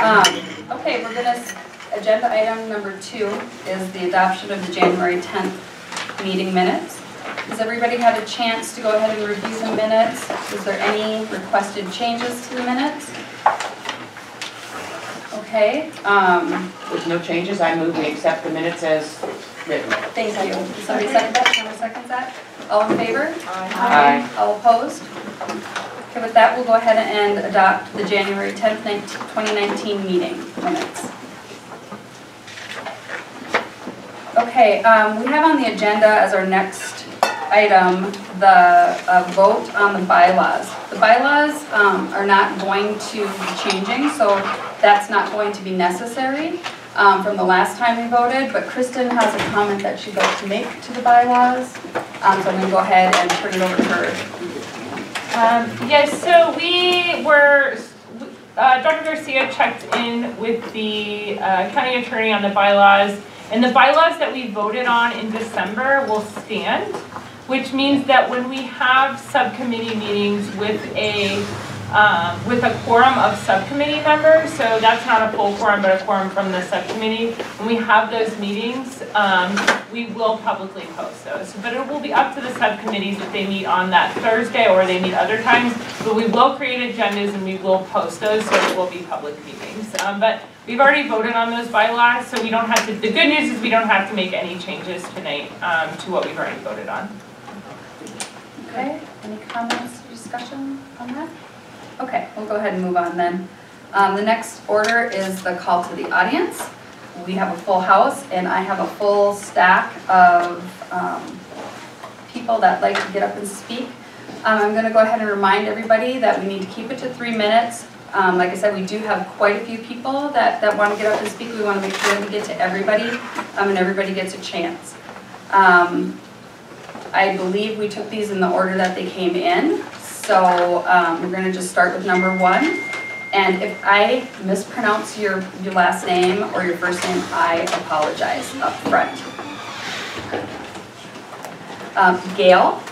Um, okay, we're gonna, agenda item number two is the adoption of the January tenth meeting minutes. Has everybody had a chance to go ahead and review the minutes? Is there any requested changes to the minutes? Okay, um, With no changes, I move we accept the minutes as written. thank you. Somebody second that? Someone second that? All in favor? Aye. Aye. All opposed? Okay, with that, we'll go ahead and adopt the January 10th, 2019 meeting minutes. Okay, um, we have on the agenda as our next item, the uh, vote on the bylaws. The bylaws um, are not going to be changing, so that's not going to be necessary um, from the last time we voted, but Kristen has a comment that she'd like to make to the bylaws. Um, So I'm going to go ahead and turn it over to her. Um, yes, so we were, uh, Dr. Garcia checked in with the uh, county attorney on the bylaws, and the bylaws that we voted on in December will stand, which means that when we have subcommittee meetings with a, um, with a quorum of subcommittee members, so that's not a full quorum, but a quorum from the subcommittee, when we have those meetings, um, we will publicly post those. But it will be up to the subcommittees if they meet on that Thursday or they meet other times. But we will create agendas and we will post those, so it will be public meetings. Um, But we've already voted on those bylaws, so we don't have to, the good news is we don't have to make any changes tonight um, to what we've already voted on. Okay, any comments, or discussion on that? Okay, we'll go ahead and move on then. Um, the next order is the call to the audience. We have a full house and I have a full stack of, um, people that like to get up and speak. Um, I'm gonna go ahead and remind everybody that we need to keep it to three minutes. Um, like I said, we do have quite a few people that, that wanna get up and speak. We wanna make sure we get to everybody, um, and everybody gets a chance. Um, I believe we took these in the order that they came in. So um, we're gonna just start with number one. And if I mispronounce your, your last name or your first name, I apologize up front. Um, Gail?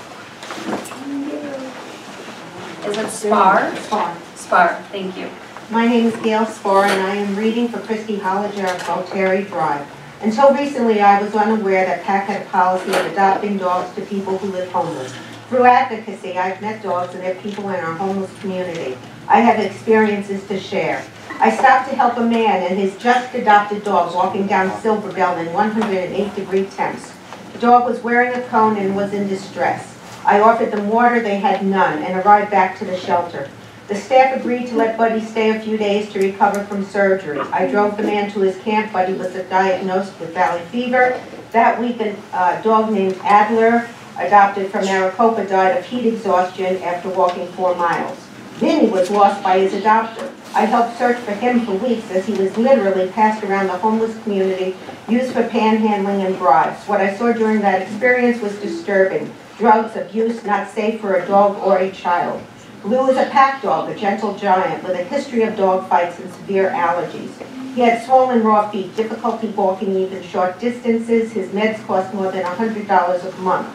Is it Spar? Spar. Spar, thank you. My name is Gail Spar, and I am reading for Christy Hollinger of Volterra Drive. Until recently, I was unaware that PAC had a policy of adopting dogs to people who live homeless. Through advocacy, I've met dogs and their people in our homeless community. I have experiences to share. I stopped to help a man and his just adopted dog walking down Silverbell in 108 degree temps. The dog was wearing a cone and was in distress. I offered them water, they had none, and arrived back to the shelter. The staff agreed to let Buddy stay a few days to recover from surgery. I drove the man to his camp. Buddy was diagnosed with valley fever. That week, a uh, dog named Adler, adopted from Maricopa, died of heat exhaustion after walking four miles. Vinny was lost by his adopter. I helped search for him for weeks as he was literally passed around the homeless community, used for panhandling and bribes. What I saw during that experience was disturbing. Drugs, abuse, not safe for a dog or a child. Blue is a PAC dog, a gentle giant with a history of dog fights and severe allergies. He had swollen raw feet, difficulty walking even short distances. His meds cost more than $100 a month.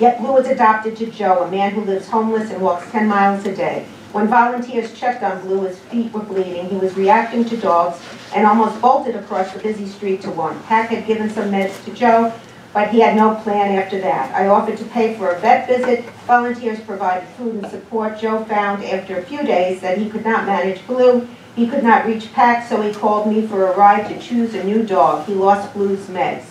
Yet Blue was adopted to Joe, a man who lives homeless and walks 10 miles a day. When volunteers checked on Blue, his feet were bleeding. He was reacting to dogs and almost bolted across the busy street to one. PAC had given some meds to Joe, but he had no plan after that. I offered to pay for a vet visit. Volunteers provided food and support. Joe found after a few days that he could not manage Blue. He could not reach PAC, so he called me for a ride to choose a new dog. He lost Blue's meds.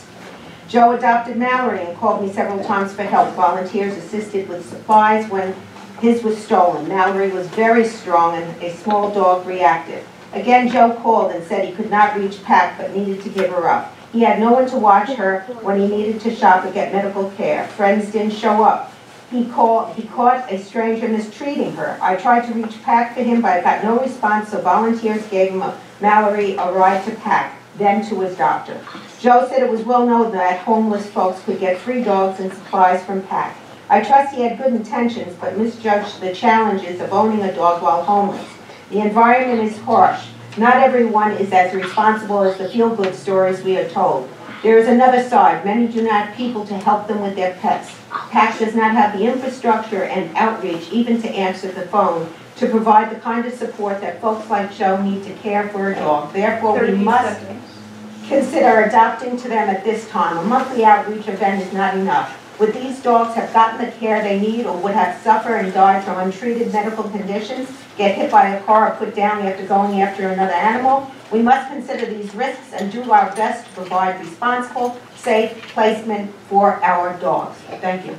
Joe adopted Mallory and called me several times for help. Volunteers assisted with supplies when his was stolen. Mallory was very strong and a small dog reacted. Again, Joe called and said he could not reach PAC but needed to give her up. He had no one to watch her when he needed to shop or get medical care. Friends didn't show up. He he caught a stranger mistreating her. I tried to reach PAC for him, but I got no response, so volunteers gave him a, Mallory a ride to PAC, then to his doctor. Joe said it was well known that homeless folks could get free dogs and supplies from PAC. I trust he had good intentions, but misjudged the challenges of owning a dog while homeless. The environment is harsh. Not everyone is as responsible as the feel-good stories we are told. There is another side. Many do not have people to help them with their pets. PAC does not have the infrastructure and outreach even to answer the phone to provide the kind of support that folks like Joe need to care for a dog. Therefore, we must consider adopting to them at this time. A monthly outreach event is not enough. Would these dogs have gotten the care they need or would have suffered and died from untreated medical conditions, get hit by a car or put down after going after another animal? We must consider these risks and do our best to provide responsible, safe placement for our dogs. Thank you.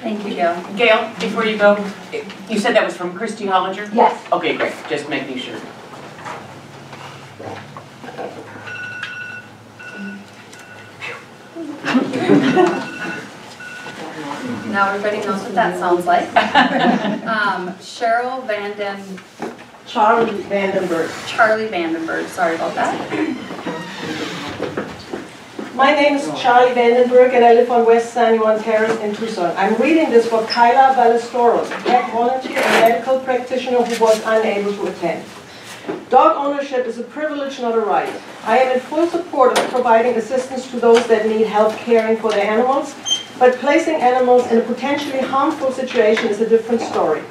Thank you, Gail. Gail, before you go, you said that was from Christy Hollinger? Yes. Okay, great, just making sure. Now everybody knows what that sounds like. Um, Cheryl Vanden, Charlie Vandenberg. Charlie Vandenberg, sorry about that. My name is Charlie Vandenberg and I live on West San Juan Terrace in Tucson. I'm reading this for Kyla Ballesteros, a volunteer and medical practitioner who was unable to attend. Dog ownership is a privilege, not a right. I am in full support of providing assistance to those that need help caring for their animals, but placing animals in a potentially harmful situation is a different story.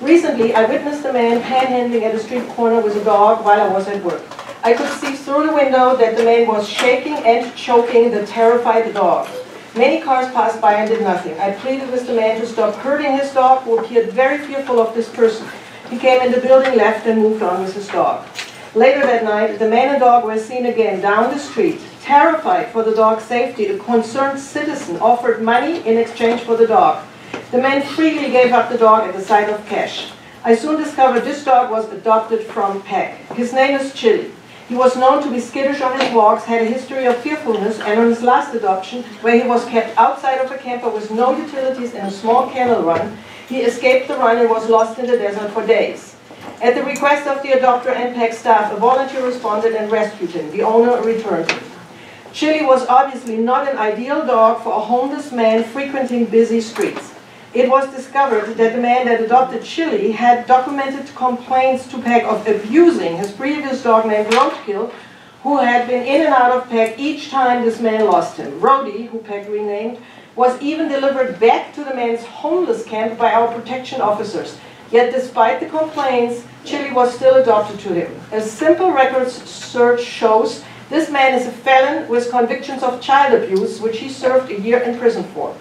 Recently, I witnessed a man panhandling at a street corner with a dog while I was at work. I could see through the window that the man was shaking and choking the terrified dog. Many cars passed by and did nothing. I pleaded with the man to stop hurting his dog, who appeared very fearful of this person. He came in the building, left, and moved on with his dog. Later that night, the man and dog were seen again down the street. Terrified for the dog's safety, a concerned citizen offered money in exchange for the dog. The man freely gave up the dog at the sight of cash. I soon discovered this dog was adopted from PAC. His name is Chili. He was known to be skittish on his walks, had a history of fearfulness, and on his last adoption, where he was kept outside of a camper with no utilities and a small kennel run, he escaped the run and was lost in the desert for days. At the request of the adopter and PAC staff, a volunteer responded and rescued him. The owner returned him. Chili was obviously not an ideal dog for a homeless man frequenting busy streets. It was discovered that the man that adopted Chili had documented complaints to PAC of abusing his previous dog named Roadkill, who had been in and out of PAC each time this man lost him. Rody, who PAC renamed, was even delivered back to the man's homeless camp by our protection officers. Yet despite the complaints, Chili was still adopted to him. A simple records search shows this man is a felon with convictions of child abuse, which he served a year in prison for.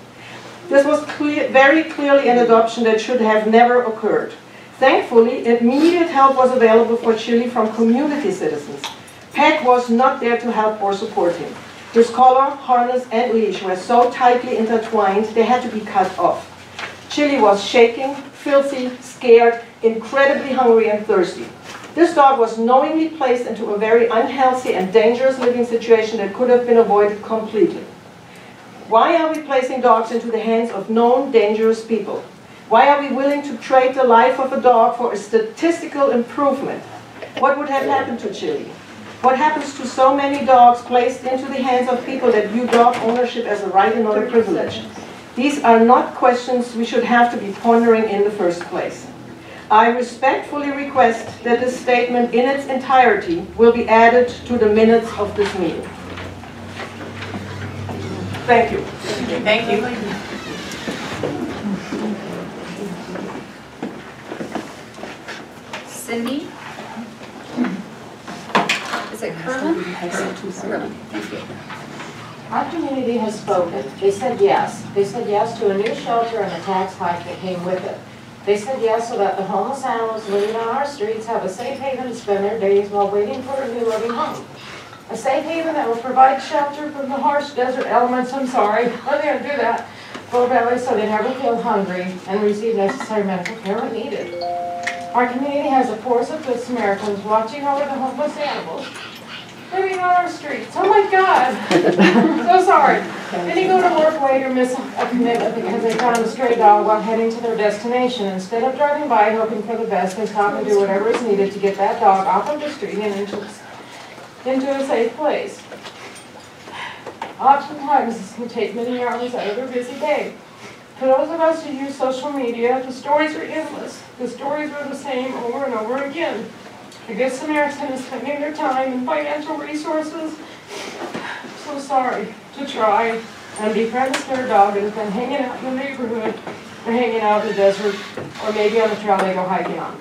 This was clear, very clearly an adoption that should have never occurred. Thankfully, immediate help was available for Chili from community citizens. PAC was not there to help or support him. His collar, harness, and leash were so tightly intertwined they had to be cut off. Chili was shaking, filthy, scared, incredibly hungry and thirsty. This dog was knowingly placed into a very unhealthy and dangerous living situation that could have been avoided completely. Why are we placing dogs into the hands of known dangerous people? Why are we willing to trade the life of a dog for a statistical improvement? What would have happened to Chili? What happens to so many dogs placed into the hands of people that view dog ownership as a right and not a privilege? These are not questions we should have to be pondering in the first place. I respectfully request that this statement in its entirety will be added to the minutes of this meeting. Thank you. Thank you. Cindy? It? Kerwin, thank you. Our community has spoken. They said yes. They said yes to a new shelter and a tax hike that came with it. They said yes so that the homeless animals living on our streets have a safe haven to spend their days while waiting for a new living home. A safe haven that will provide shelter from the harsh desert elements, I'm sorry, I'm gonna do that, for bellies so they never feel hungry and receive necessary medical care when needed. Our community has a force of good Samaritans watching over the homeless animals living on our streets. Oh my God. So sorry. Then you go to work late or miss a commitment because they found a stray dog while heading to their destination. Instead of driving by hoping for the best, they stop and do whatever is needed to get that dog off of the street and into, into a safe place. Oftentimes, this can take many hours out of their busy day. For those of us who use social media, the stories are endless. The stories are the same over and over again. A good Samaritan is spending their time and financial resources, so sorry, to try and befriend their dog that has been hanging out in the neighborhood, or hanging out in the desert, or maybe on the trail they go hiking on.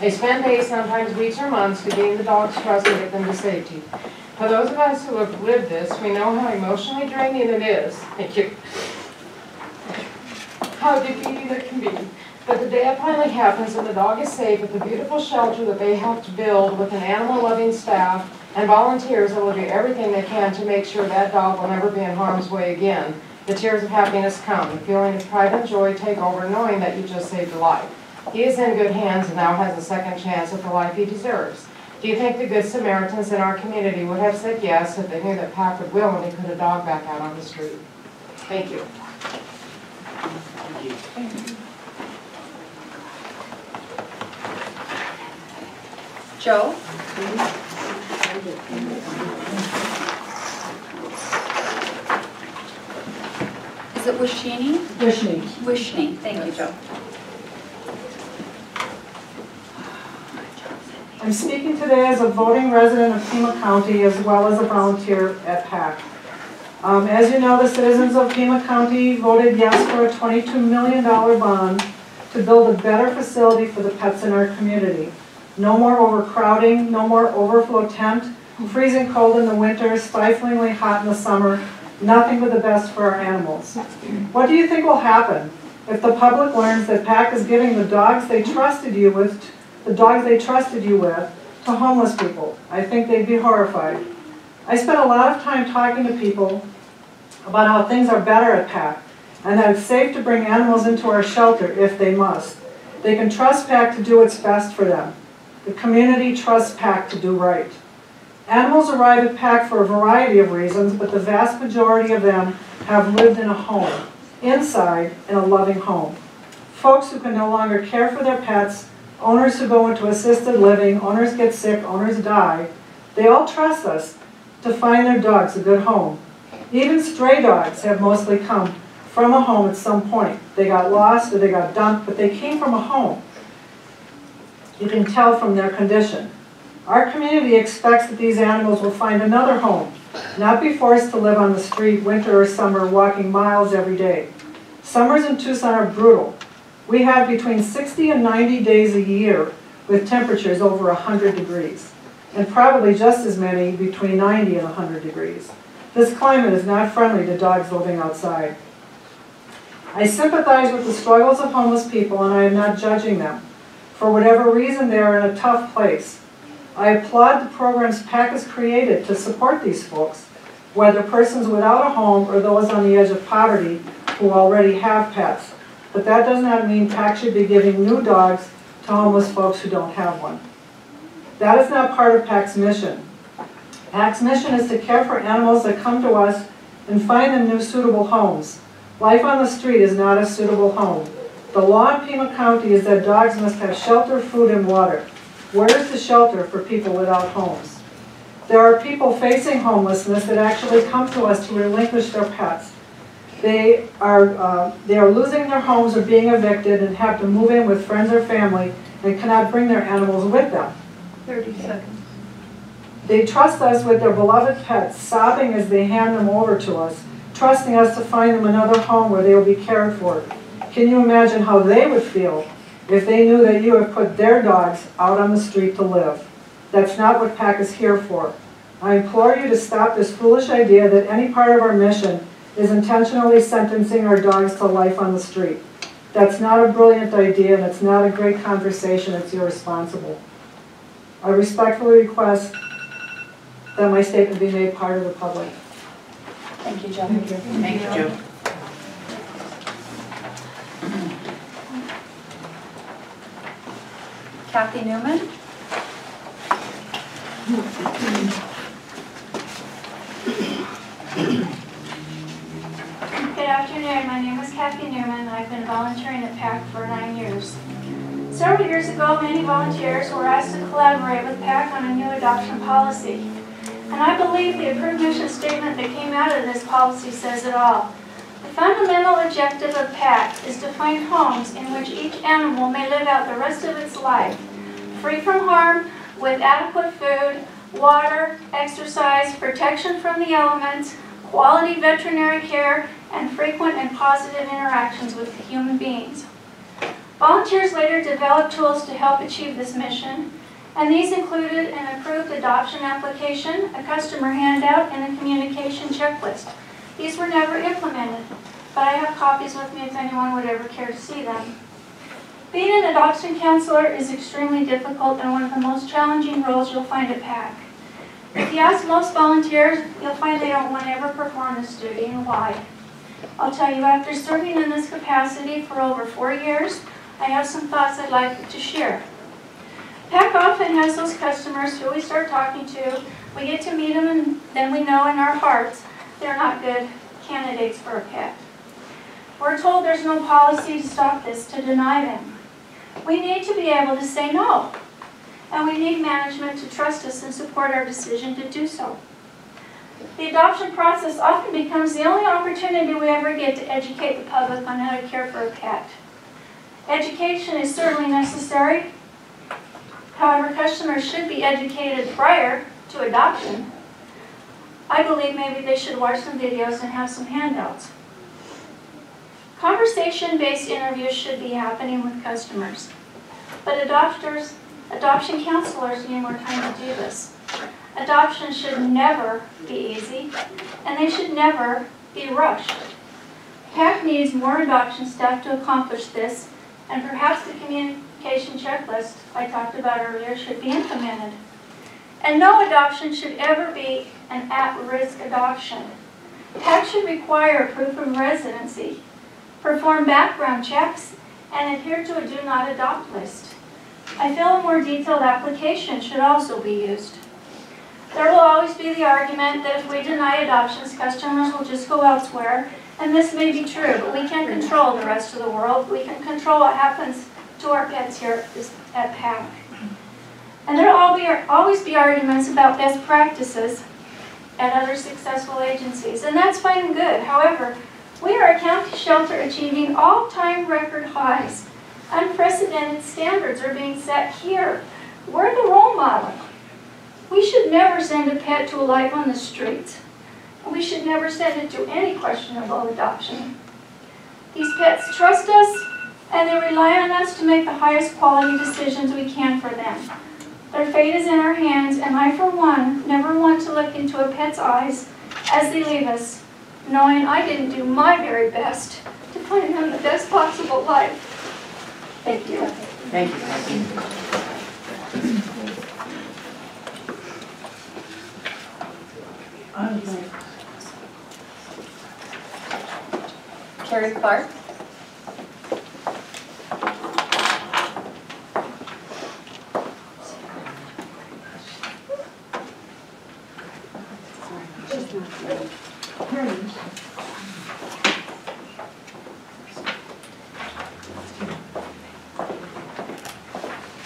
They spend days, sometimes weeks or months, to gain the dog's trust and get them to safety. For those of us who have lived this, we know how emotionally draining it is. Thank you. How defeating it can be. But the day it finally happens and the dog is safe at the beautiful shelter that they helped build with an animal-loving staff and volunteers that will do everything they can to make sure that dog will never be in harm's way again, the tears of happiness come, the feeling of pride and joy take over knowing that you just saved a life. He is in good hands and now has a second chance at the life he deserves. Do you think the good Samaritans in our community would have said yes if they knew that would willingly put a dog back out on the street? Thank you. Thank you. Joe? Is it Wishini? Wishney. Wishni, thank you, Joe. I'm speaking today as a voting resident of Pima County as well as a volunteer at PAC. Um, As you know, the citizens of Pima County voted yes for a $22 million bond to build a better facility for the pets in our community. No more overcrowding, no more overflow tent, freezing cold in the winter, stiflingly hot in the summer, nothing but the best for our animals. What do you think will happen if the public learns that PAC is giving the dogs they trusted you with the dogs they trusted you with to homeless people. I think they'd be horrified. I spent a lot of time talking to people about how things are better at PAC and that it's safe to bring animals into our shelter if they must. They can trust PAC to do what's best for them. The community Trust PAC to do right. Animals arrive at PAC for a variety of reasons, but the vast majority of them have lived in a home, inside in a loving home. Folks who can no longer care for their pets owners who go into assisted living, owners get sick, owners die, they all trust us to find their dogs a good home. Even stray dogs have mostly come from a home at some point. They got lost or they got dumped, but they came from a home. You can tell from their condition. Our community expects that these animals will find another home, not be forced to live on the street winter or summer walking miles every day. Summers in Tucson are brutal. We have between 60 and 90 days a year with temperatures over 100 degrees, and probably just as many between 90 and 100 degrees. This climate is not friendly to dogs living outside. I sympathize with the struggles of homeless people, and I am not judging them. For whatever reason, they are in a tough place. I applaud the programs PAC has created to support these folks, whether persons without a home or those on the edge of poverty who already have pets. But that does not mean PAC should be giving new dogs to homeless folks who don't have one. That is not part of PAC's mission. PAC's mission is to care for animals that come to us and find them new suitable homes. Life on the street is not a suitable home. The law in Pima County is that dogs must have shelter, food, and water. Where is the shelter for people without homes? There are people facing homelessness that actually come to us to relinquish their pets. They are, uh, they are losing their homes or being evicted and have to move in with friends or family and cannot bring their animals with them. 30 seconds. They trust us with their beloved pets, sobbing as they hand them over to us, trusting us to find them another home where they will be cared for. Can you imagine how they would feel if they knew that you have put their dogs out on the street to live? That's not what PAC is here for. I implore you to stop this foolish idea that any part of our mission is intentionally sentencing our dogs to life on the street. That's not a brilliant idea and it's not a great conversation, it's irresponsible. I respectfully request that my statement be made part of the public. Thank you, Joe. Thank you, Joe. Kathy Newman? Good afternoon, my name is Kathy Newman. I've been volunteering at PAC for nine years. Several years ago, many volunteers were asked to collaborate with PAC on a new adoption policy. And I believe the approved mission statement that came out of this policy says it all. The fundamental objective of PAC is to find homes in which each animal may live out the rest of its life, free from harm, with adequate food, water, exercise, protection from the elements, quality veterinary care, and frequent and positive interactions with human beings. Volunteers later developed tools to help achieve this mission, and these included an approved adoption application, a customer handout, and a communication checklist. These were never implemented, but I have copies with me if anyone would ever care to see them. Being an adoption counselor is extremely difficult and one of the most challenging roles you'll find at PAC. If you ask most volunteers, you'll find they don't want to ever perform this duty, and why? I'll tell you, after serving in this capacity for over four years, I have some thoughts I'd like to share. PAC often has those customers who we start talking to, we get to meet them, and then we know in our hearts they're not good candidates for a pet. We're told there's no policy to stop this, to deny them. We need to be able to say no, and we need management to trust us and support our decision to do so. The adoption process often becomes the only opportunity we ever get to educate the public on how to care for a pet. Education is certainly necessary. However, customers should be educated prior to adoption. I believe maybe they should watch some videos and have some handouts. Conversation-based interviews should be happening with customers. But adopters, adoption counselors need more time to do this. Adoption should never be easy, and they should never be rushed. PAC needs more adoption staff to accomplish this, and perhaps the communication checklist I talked about earlier should be implemented. And no adoption should ever be an at-risk adoption. PAC should require proof of residency, perform background checks, and adhere to a do not adopt list. I feel a more detailed application should also be used. There will always be the argument that if we deny adoptions, customers will just go elsewhere, and this may be true, but we can't control the rest of the world. We can control what happens to our pets here at PAC. And there will always be arguments about best practices at other successful agencies, and that's fine and good. However, we are a county shelter achieving all-time record highs. Unprecedented standards are being set here. We're the role model. We should never send a pet to a life on the street. We should never send it to any questionable adoption. These pets trust us, and they rely on us to make the highest quality decisions we can for them. Their fate is in our hands, and I, for one, never want to look into a pet's eyes as they leave us, knowing I didn't do my very best to find them the best possible life. Thank you. Thank you, Kathy. Carrie Clark?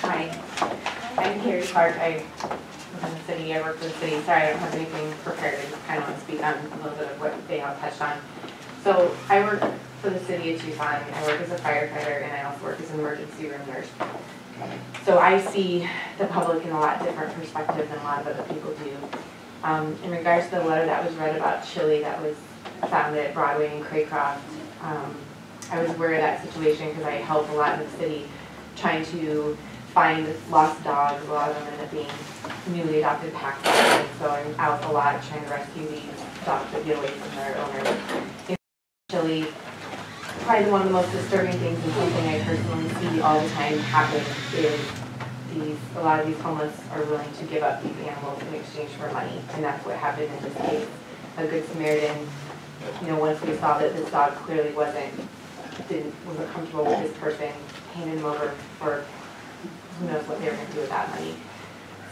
Hi, I live in the city, I work for the city, sorry, I don't have anything prepared, I just kind of want to speak on a little bit of what they have touched on. So I work for the city of Tucson, I work as a firefighter, and I also work as an emergency room nurse. So I see the public in a lot different perspective than a lot of other people do. Um, in regards to the letter that was read about Chili that was found at Broadway and Craycroft, um, I was aware of that situation because I help a lot in the city trying to find lost dogs, a lot of them end up being newly adopted PAC dogs, so I'm out a lot trying to rescue these dogs that get away from their owners. Actually, probably one of the most disturbing things and something I personally see all the time happen is these, a lot of these homeless are willing to give up these animals in exchange for money, and that's what happened in this case. A good Samaritan, you know, once we saw that this dog clearly wasn't, didn't, wasn't comfortable with this person, handed him over for who knows what they were gonna do with that money.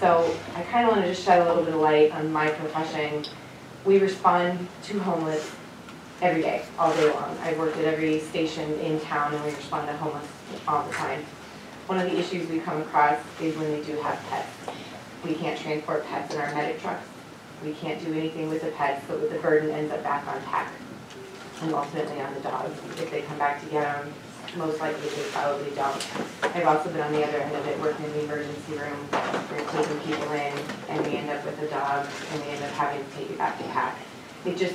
So I kinda wanna just shed a little bit of light on my profession. We respond to homeless every day, all day long. I've worked at every station in town and we respond to homeless all the time. One of the issues we come across is when they do have pets. We can't transport pets in our medic trucks. We can't do anything with the pets, so the burden ends up back on PAC and ultimately on the dogs. If they come back to get them, most likely they probably don't. I've also been on the other end of it, working in the emergency room, we're taking people in, and we end up with a dog, and we end up having to take it back to PAC. It just,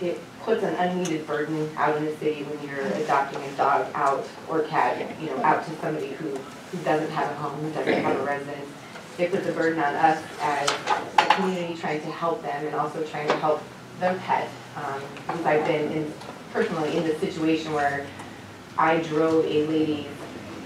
it puts an unneeded burden out in the city when you're adopting a dog out or cat, you know, out to somebody who, who doesn't have a home, who doesn't have a residence. It puts a burden on us as a community trying to help them and also trying to help their pet. Um, because I've been in, personally in this situation where I drove a lady's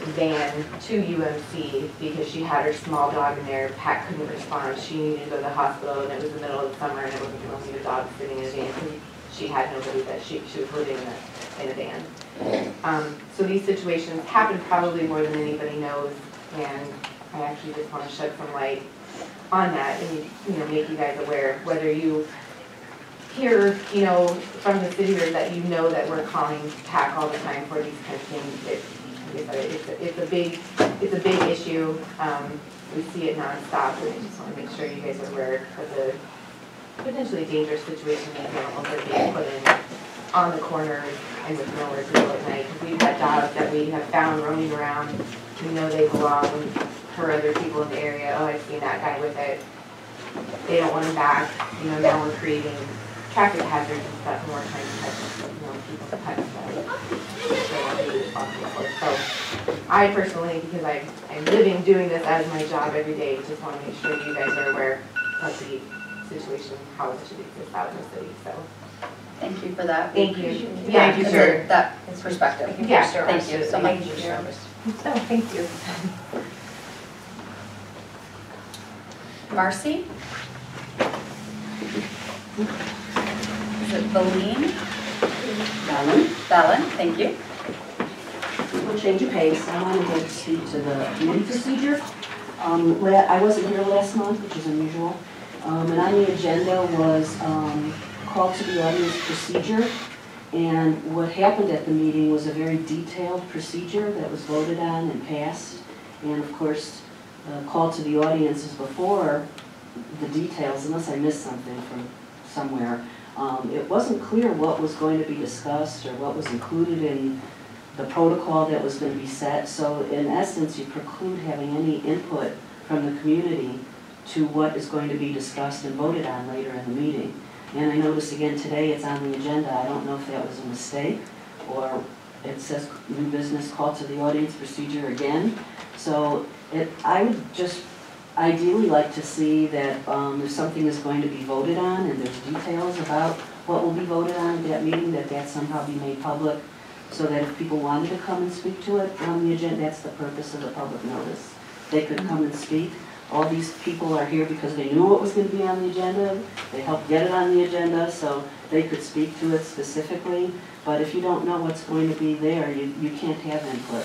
van to UMC because she had her small dog in there, Pat couldn't respond, she needed to go to the hospital, and it was the middle of the summer, and it wasn't leave a dog sitting in a van, she had nobody that she, she was living in a, in a van. Um, so these situations happen probably more than anybody knows, and I actually just wanna shed some light on that, and, you know, make you guys aware, whether you hear, you know, from the city or that you know that we're calling PAC all the time for these kind of things, it, it's a, it's a, it's a big, it's a big issue. Um, we see it nonstop, and I just wanna make sure you guys are aware of the potentially dangerous situation that animals are being put in on the corners and with nowhere to go at night. we've had dogs that we have found roaming around, we know they belong for other people in the area, oh, I've seen that guy with it. They don't want him back, you know, now we're creating traffic hazards and stuff, more trying to catch, you know, people's pets that to be responsible for. So I personally, because I, I'm living, doing this as my job every day, just want to make sure you guys are aware of the situation, how it should exist out in the city, so. Thank you for that. Thank you. Yeah, Thank you, sir. that perspective. Yeah. Thank you so much. Thank you, sir. Oh, thank you. Marcy? Is it Bellin, thank you. we'll change of pace. I wanted to speak to the committee procedure. Um, I wasn't here last month, which is unusual. Um, and on the agenda was, um, call to the audience procedure. And what happened at the meeting was a very detailed procedure that was voted on and passed. And of course, the call to the audience is before the details, unless I missed something from somewhere. Um, it wasn't clear what was going to be discussed or what was included in the protocol that was going to be set. So in essence, you preclude having any input from the community to what is going to be discussed and voted on later in the meeting. And I notice again today, it's on the agenda. I don't know if that was a mistake or it says new business call to the audience procedure again. So it, I would just ideally like to see that um, if something is going to be voted on and there's details about what will be voted on at that meeting, that that somehow be made public so that if people wanted to come and speak to it on the agenda, that's the purpose of the public notice. They could come and speak. All these people are here because they knew what was going to be on the agenda. They helped get it on the agenda, so they could speak to it specifically. But if you don't know what's going to be there, you, you can't have input.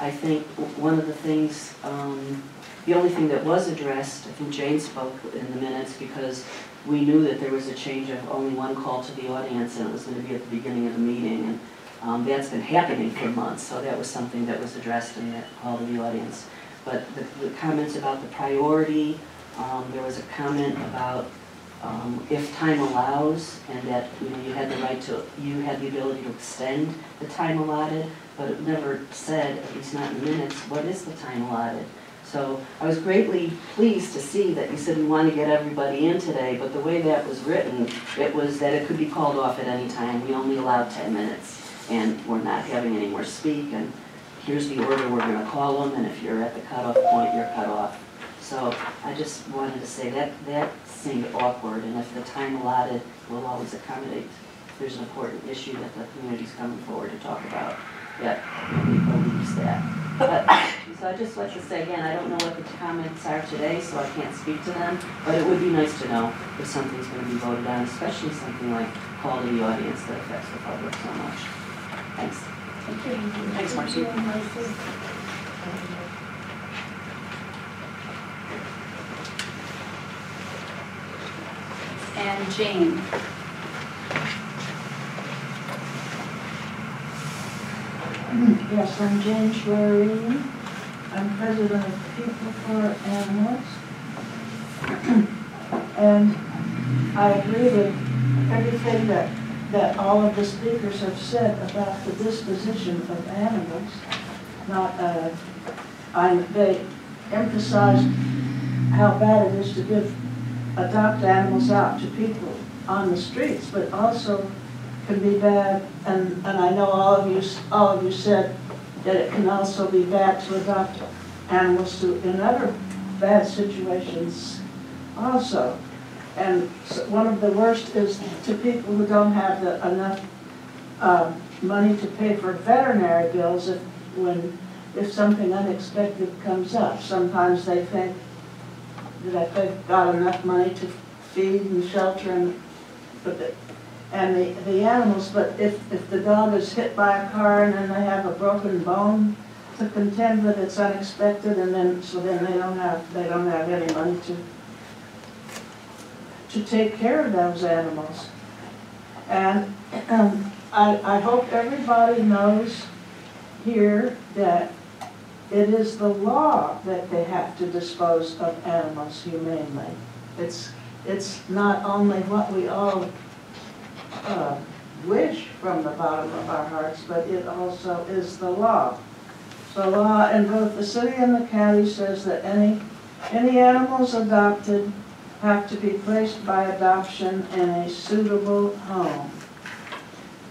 I think one of the things, um, the only thing that was addressed, I think Jane spoke in the minutes because we knew that there was a change of only one call to the audience and it was going to be at the beginning of the meeting. And um, that's been happening for months, so that was something that was addressed in that call to the audience. But the, the comments about the priority, um, there was a comment about, um, if time allows, and that, you know, you had the right to, you had the ability to extend the time allotted, but it never said, at least not in minutes, what is the time allotted? So I was greatly pleased to see that you said we want to get everybody in today, but the way that was written, it was that it could be called off at any time. We only allowed ten minutes, and we're not having any more speak, and here's the order we're gonna call them, and if you're at the cutoff point, you're cut off. So I just wanted to say that, that seemed awkward, and if the time allotted, we'll always accommodate. There's an important issue that the community's coming forward to talk about, that nobody believes that. But, so I'd just like to say again, I don't know what the comments are today, so I can't speak to them, but it would be nice to know if something's gonna be voted on, especially something like call to the audience that affects the public so much. Thanks. Thank you. Thanks, Marcy. And Jane? Yes, I'm Jane Schwerin. I'm president of People for Animals. And I agree with everything that, that all of the speakers have said about the disposition of animals. Not, uh, I, they emphasized how bad it is to give, adopt animals out to people on the streets, but also can be bad, and, and I know all of you, all of you said that it can also be bad to adopt animals to, in other bad situations also. And one of the worst is to people who don't have the, enough, um, money to pay for veterinary bills if, when, if something unexpected comes up. Sometimes they think that they've got enough money to feed and shelter and, but and the, the animals, but if, if the dog is hit by a car and then they have a broken bone to contend with, it's unexpected, and then, so then they don't have, they don't have any money to, to take care of those animals. And, um, I, I hope everybody knows here that it is the law that they have to dispose of animals humanely. It's, it's not only what we all uh, wish from the bottom of our hearts, but it also is the law. The law in both the city and the county says that any, any animals adopted have to be placed by adoption in a suitable home.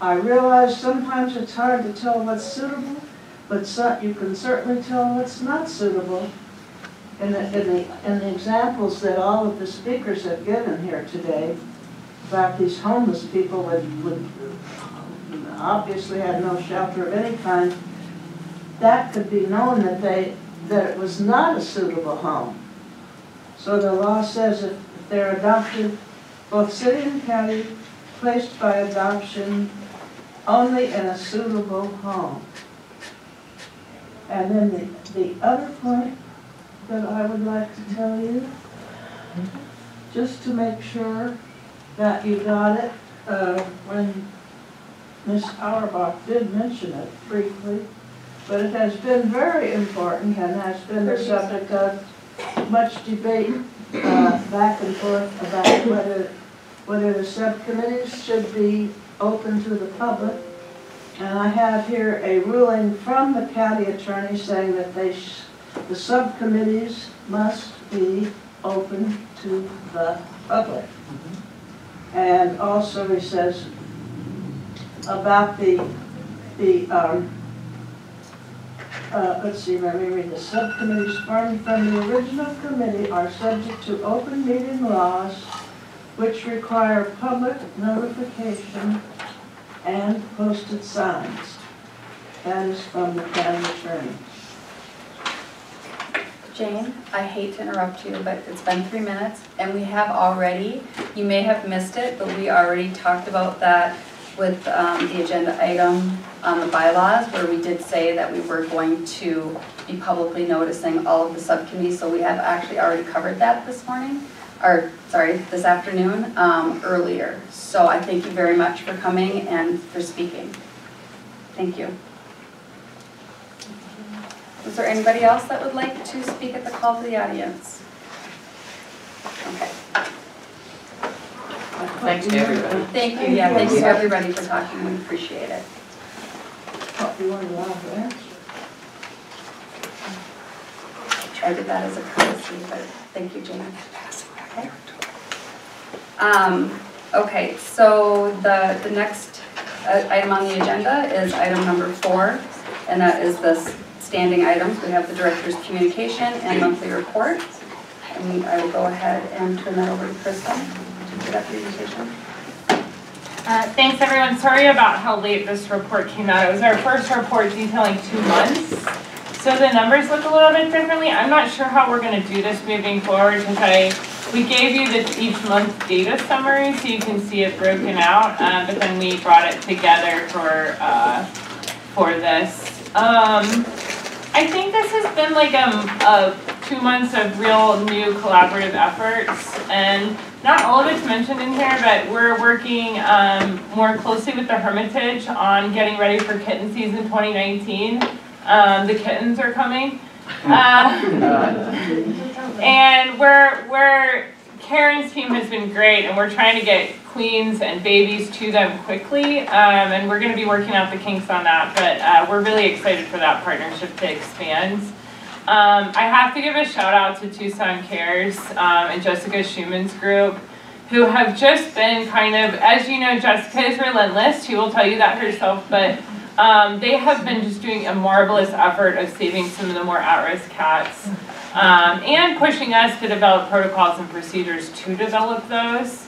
I realize sometimes it's hard to tell what's suitable, but so, you can certainly tell what's not suitable in the, in the, in the examples that all of the speakers have given here today about these homeless people with, with uh, obviously had no shelter of any kind, that could be known that they, that it was not a suitable home. So the law says if they're adopted, both city and county, placed by adoption only in a suitable home. And then the, the other point that I would like to tell you, just to make sure that you got it, uh, when Ms. Auerbach did mention it briefly, but it has been very important and has been the subject of much debate, uh, back and forth about whether, whether the subcommittees should be open to the public. And I have here a ruling from the county attorney saying that they, the subcommittees must be open to the public. And also he says about the, the, um, uh, let's see, let me read, the subcommittees formed from the original committee are subject to open meeting laws which require public notification and posted signs. That is from the county attorney. Jane, I hate to interrupt you, but it's been three minutes, and we have already, you may have missed it, but we already talked about that with um, the agenda item on the bylaws, where we did say that we were going to be publicly noticing all of the subcommittees, so we have actually already covered that this morning, or, sorry, this afternoon, um, earlier. So I thank you very much for coming and for speaking. Thank you. Is there anybody else that would like to speak at the call to the audience? Okay, Thanks to everybody. thank you, yeah, thank you everybody for talking, we appreciate it. What you want to allow to answer? I did that as a courtesy, but thank you, Jane. Okay. Um, okay, so the, the next uh, item on the agenda is item number four, and that is the s- standing items. We have the director's communication and monthly report. And I will go ahead and turn that over to Kristen to do that presentation. Uh, Thanks, everyone. Sorry about how late this report came out. It was our first report detailing two months. So the numbers look a little bit differently. I'm not sure how we're gonna do this moving forward because I, we gave you the each month data summary so you can see it broken out, uh, but then we brought it together for, uh, for this. Um, I think this has been like um, a two months of real new collaborative efforts and not all of it's mentioned in here, but we're working um, more closely with the Hermitage on getting ready for kitten season 2019. Um, the kittens are coming. Uh, and we're, we're, Karen's team has been great and we're trying to get queens and babies to them quickly. Um, and we're gonna be working out the kinks on that, but uh, we're really excited for that partnership to expand. Um, I have to give a shout out to Tucson Cares um, and Jessica Schumann's group. who have just been kind of, as you know, Jessica is relentless. She will tell you that herself, but um, they have been just doing a marvelous effort of saving some of the more at-risk cats um, and pushing us to develop protocols and procedures to develop those.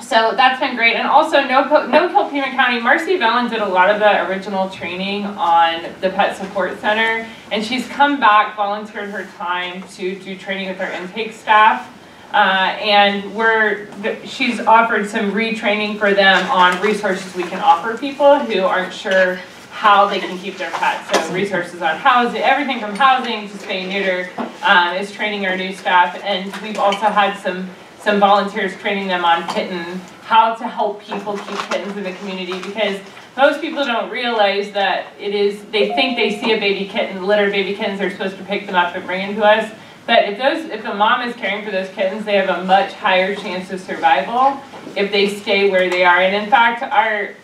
So that's been great. And also, No, no Kill Pima County, Marcy Vellen did a lot of the original training on the Pet Support Center. And she's come back, volunteered her time to do training with our intake staff. Uh, and we're, she's offered some retraining for them on resources we can offer people who aren't sure how they can keep their pets. So resources on housing, everything from housing to spay neuter, um, is training our new staff. And we've also had some, some volunteers training them on kitten, how to help people keep kittens in the community because most people don't realize that it is, they think they see a baby kitten, litter baby kittens, they're supposed to pick them up and bring them to us. But if those, if a mom is caring for those kittens, they have a much higher chance of survival if they stay where they are. And in fact, our,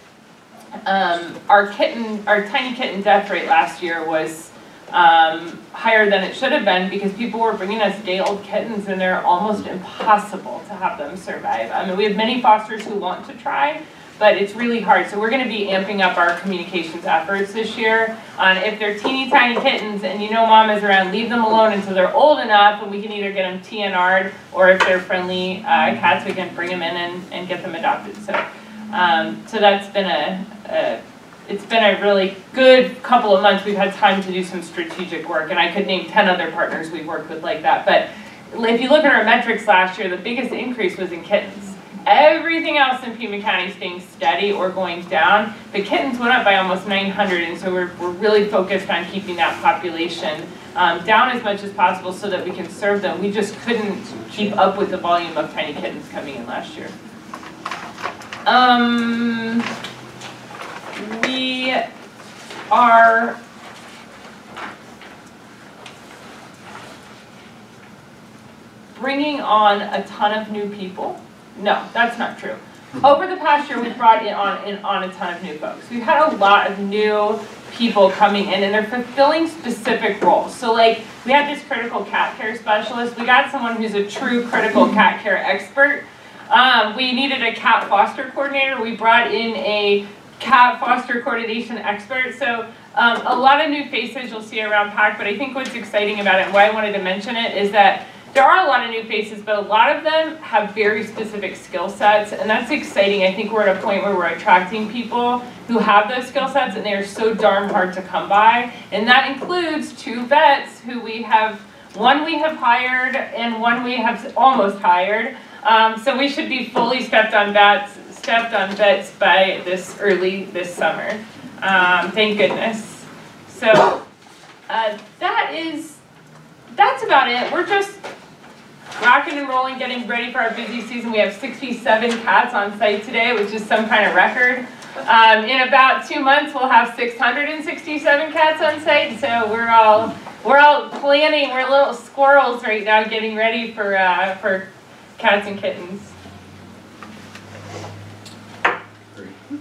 um, our kitten, our tiny kitten death rate last year was, um, higher than it should have been because people were bringing us day-old kittens and they're almost impossible to have them survive. I mean, we have many fosters who want to try, but it's really hard. So we're gonna be amping up our communications efforts this year if they're teeny tiny kittens and you know mom is around, leave them alone until they're old enough and we can either get them TNR'd or if they're friendly uh, cats, we can bring them in and, and get them adopted. So, um, so that's been a, a it's been a really good couple of months. We've had time to do some strategic work, and I could name 10 other partners we've worked with like that. But if you look at our metrics last year, the biggest increase was in kittens. Everything else in Pima County is staying steady or going down. The kittens went up by almost 900, and so we're, we're really focused on keeping that population um, down as much as possible so that we can serve them. We just couldn't keep up with the volume of tiny kittens coming in last year. Um, we are bringing on a ton of new people. No, that's not true. Over the past year, we've brought in on, in on a ton of new folks. We've had a lot of new people coming in and they're fulfilling specific roles. So like, we had this critical cat care specialist. We got someone who's a true critical cat care expert. Um, we needed a cat foster coordinator. We brought in a cat foster coordination expert. So um, a lot of new faces you'll see around PAC, but I think what's exciting about it and why I wanted to mention it is that there are a lot of new faces, but a lot of them have very specific skill sets, and that's exciting. I think we're at a point where we're attracting people who have those skill sets, and they are so darn hard to come by. And that includes two vets who we have, one we have hired, and one we have almost hired. Um, so we should be fully stepped on vets, stepped on vets by this early this summer. Um, thank goodness. So uh, that is, that's about it. We're just rocking and rolling, getting ready for our busy season. We have 67 cats on site today, which is some kind of record. Um, in about two months, we'll have 667 cats on site. So we're all we're all planning. We're little squirrels right now, getting ready for uh, for cats and kittens.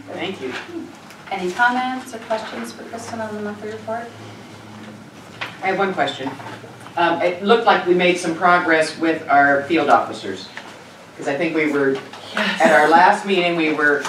Thank you. Any comments or questions for Kristen on the monthly report? I have one question. Um, it looked like we made some progress with our field officers. Because I think we were, at our last meeting, we were,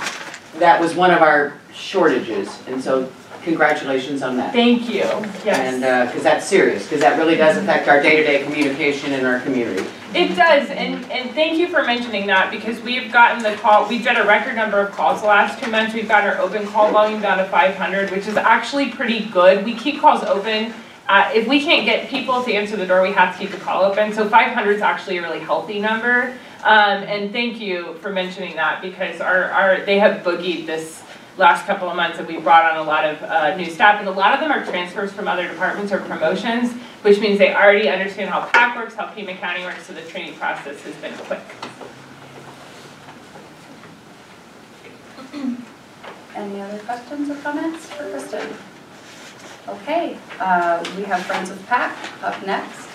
that was one of our shortages. And so congratulations on that. Thank you. Yes. And, because that's serious, because that really does affect our day-to-day communication in our community. It does, and, and thank you for mentioning that, because we have gotten the call, we've got a record number of calls the last two months. We've got our open call volume down to five hundred, which is actually pretty good. We keep calls open. Uh, if we can't get people to answer the door, we have to keep the call open. So five hundred is actually a really healthy number. Um, and thank you for mentioning that, because our, our, they have boogied this last couple of months, and we brought on a lot of, uh, new staff, and a lot of them are transfers from other departments or promotions, which means they already understand how PAC works, how Pima County works, so the training process has been quick. Any other questions or comments for Kristen? Okay, uh, we have Friends of PAC up next.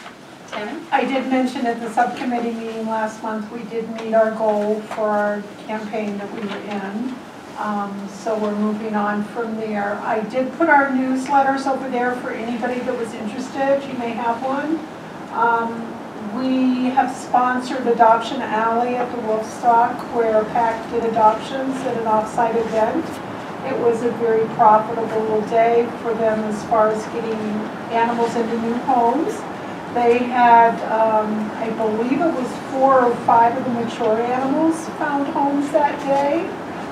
Tammy? I did mention at the subcommittee meeting last month, we did meet our goal for our campaign that we were in. Um, So we're moving on from there. I did put our newsletters over there for anybody that was interested. You may have one. Um, We have sponsored Adoption Alley at the Wolfstock where PAC did adoptions at an off-site event. It was a very profitable day for them as far as getting animals into new homes. They had, um, I believe it was four or five of the mature animals found homes that day,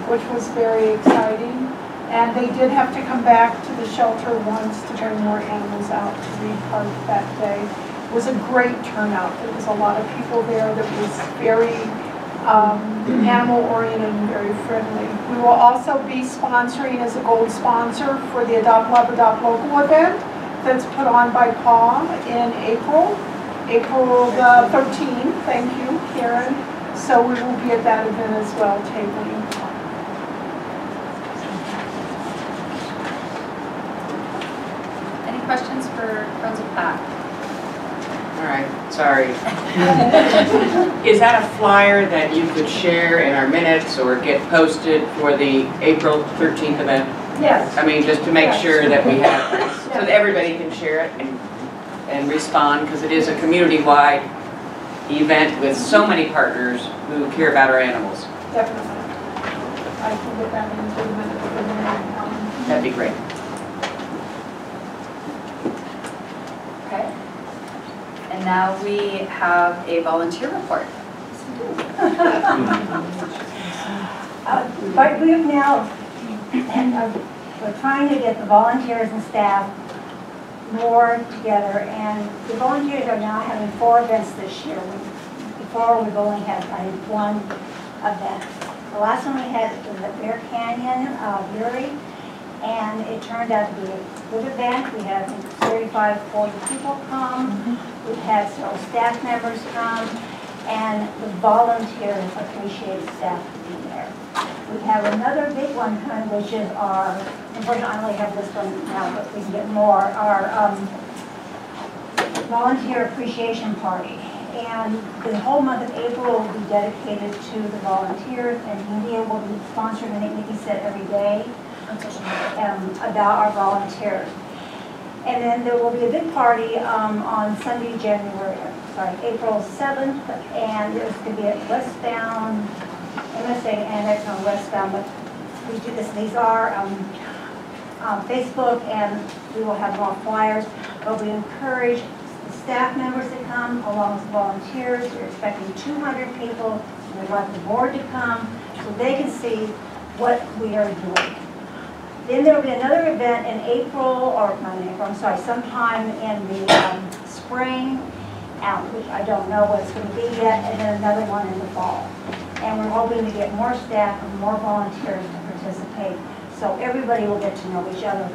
which was very exciting. And they did have to come back to the shelter once to bring more animals out to be part that day. It was a great turnout. There was a lot of people there that was very um, animal oriented and very friendly. We will also be sponsoring as a gold sponsor for the Adopt Love Adopt Local event that's put on by PAW in April, April the 13th. Thank you, Karen. So we will be at that event as well, tabling. Any questions Friends of PAC? All right, sorry. Is that a flyer that you could share in our minutes or get posted for the April 13th event? Yes. I mean, just to make sure that we have, so that everybody can share it and, and respond, because it is a community-wide event with so many partners who care about our animals. Definitely. I can get that into the minutes for the next one. That'd be great. Okay. And now we have a volunteer report. Uh, But we've now, and uh, we're trying to get the volunteers and staff more together, and the volunteers are now having four events this year. We- Before, we've only had, one event. The last one we had was at Bear Canyon, uh, Erie, and it turned out to be a good event. We had, I think, 35, 40 people come. We've had several staff members come, and the volunteers appreciate staff to be there. We have another big one coming, which is our, unfortunately, I only have this one now, but we can get more, our um, volunteer appreciation party. And the whole month of April will be dedicated to the volunteers, and India will be sponsored, sponsoring an Nikki said every day um, about our volunteers. And then there will be a big party um, on Sunday, January, sorry, April 7th, and it's going to be at Westbound, say Annex on Westbound, but we do this, these are um, um, Facebook, and we will have more flyers, but we encourage the staff members to come along with volunteers. We're expecting 200 people. We'd like the board to come so they can see what we are doing. Then there will be another event in April, or not in April, I'm sorry, sometime in the um, spring, um, which I don't know what it's going to be yet, and then another one in the fall. And we're hoping to get more staff and more volunteers to participate, so everybody will get to know each other,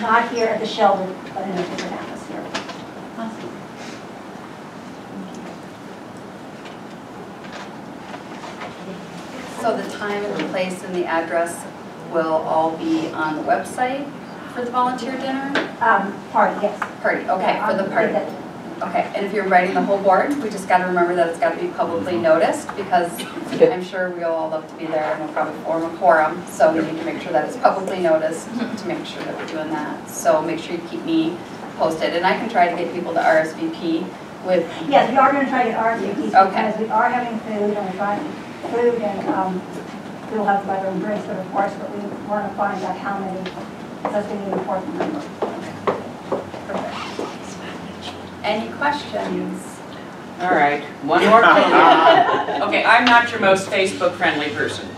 not here at the shelter, but in a different atmosphere. So the time and the place and the address will all be on the website for the volunteer dinner? Um, Party, yes. Party, okay, Yeah, for the party. get. Okay, and if you're inviting the whole board, we just gotta remember that it's gotta be publicly noticed, because I'm sure we'll all love to be there, and we'll probably form a quorum, so we need to make sure that it's publicly noticed, to make sure that we're doing that. So make sure you keep me posted, and I can try to get people to RSVP with, Yes, we are going to try to get RSVPs Okay. because we are having food and we're trying, food and, um, we'll have to buy our own drinks, but of course, but we want to find out how many, so that's going to be an important number. any questions? All right, one more thing. Okay, I'm not your most Facebook-friendly person.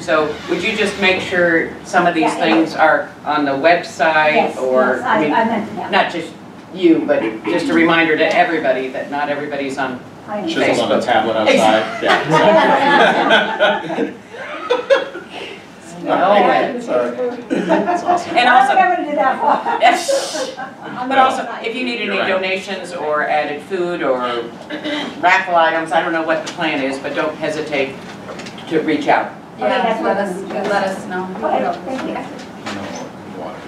So would you just make sure some of these Yeah, yeah. things are on the website Yes, or, yes, I I, mean, I meant, yeah, not just you, but just a reminder to everybody that not everybody's on. I on a tablet outside, yeah. No way. Sorry. That's awesome. And I also, think I'm going to do that far. Yes. But also, if you need any right. donations or added food or raffle items, I don't know what the plan is, but don't hesitate to reach out. Yeah, that's let us, let us know. Okay, thank you. You know what you want.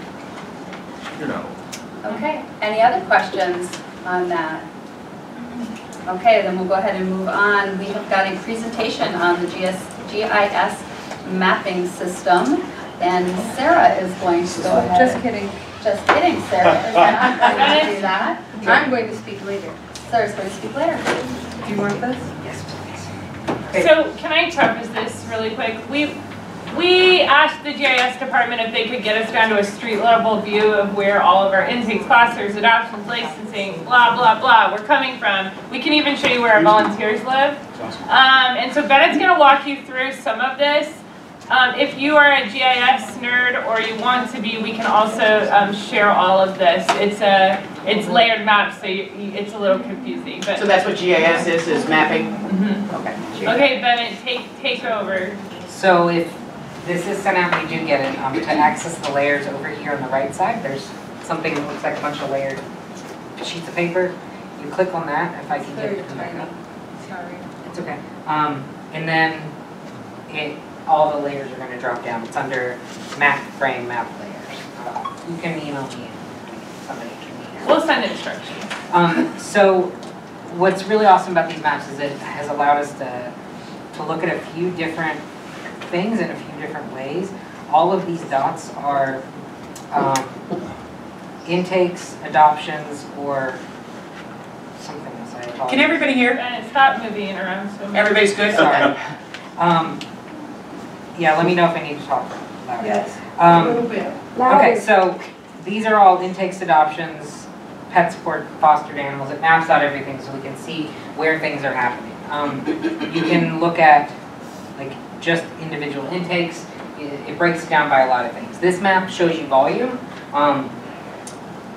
You know. Okay, any other questions on that? Okay, then we'll go ahead and move on. We have got a presentation on the GS, GIS mapping system, and Sarah is going to go ahead. Just kidding. Just kidding, Sarah is not going to do that. I'm going to speak later. Sarah's going to speak later. Do you want this? Yes, please. So can I preface this really quick? We, we asked the GIS department if they could get us down to a street level view of where all of our intakes, clusters, adoptions, licensing, blah, blah, blah, we're coming from. We can even show you where our volunteers live. Um, and so Bennett's gonna walk you through some of this. Um, if you are a GIS nerd or you want to be, we can also, um, share all of this. It's a, it's layered maps, so you, you- it's a little confusing, but. So that's what GIS is, is mapping? Mhm. Okay. Okay, Bennett, take, take over. So if this is sent out, we do get it, um, to access the layers over here on the right side, there's something that looks like a bunch of layered sheets of paper. You click on that, if I can get it to come back up. It's okay. Um, and then it, all the layers are gonna drop down. It's under map frame, map layers. Uh, You can email me, somebody can email. We'll send instructions. Um, so what's really awesome about these maps is it has allowed us to, to look at a few different things in a few different ways. All of these dots are, um, intakes, adoptions, or something else, I apologize. Can everybody hear? Bennett, stop moving around so much. Everybody's good? Sorry. Um, yeah, let me know if I need to talk louder. Yes, a Um, little bit. Okay, so these are all intakes, adoptions, pet support, fostered animals. It maps out everything so we can see where things are happening. Um, you can look at like just individual intakes. It, it breaks it down by a lot of things. This map shows you volume. Um,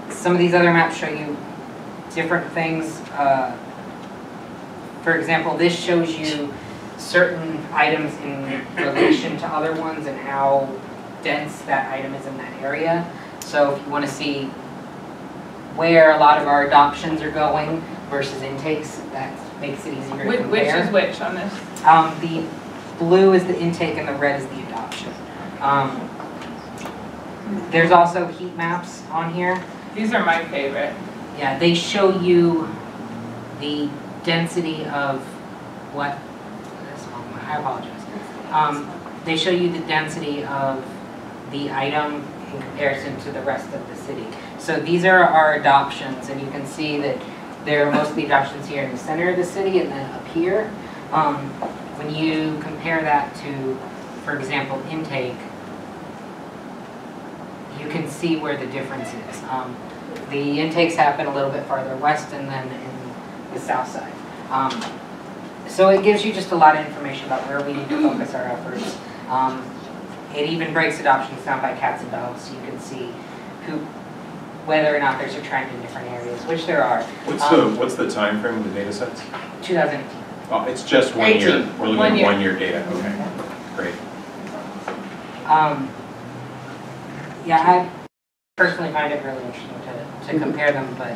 some of these other maps show you different things. Uh, for example, this shows you certain items in relation to other ones and how dense that item is in that area. So if you want to see where a lot of our adoptions are going versus intakes, that makes it easier to Which, which is which on this? Um, the blue is the intake and the red is the adoption. Um, there's also heat maps on here. These are my favorite. Yeah, they show you the density of what, I apologize. Um, they show you the density of the item in comparison to the rest of the city. So these are our adoptions, and you can see that there are mostly adoptions here in the center of the city and then up here. Um, when you compare that to, for example, intake, you can see where the difference is. Um, the intakes happen a little bit farther west and then the south side. Um, so it gives you just a lot of information about where we need to focus our efforts. Um, it even breaks adoptions down by cats and dogs, so you can see who, whether or not there's a trend in different areas, which there are. What's Um, the, what's the timeframe of the data sets? 2018. Oh, it's just one year. We're looking One at year. one-year data, okay, great. Um, yeah, I personally find it really interesting to, to compare them, but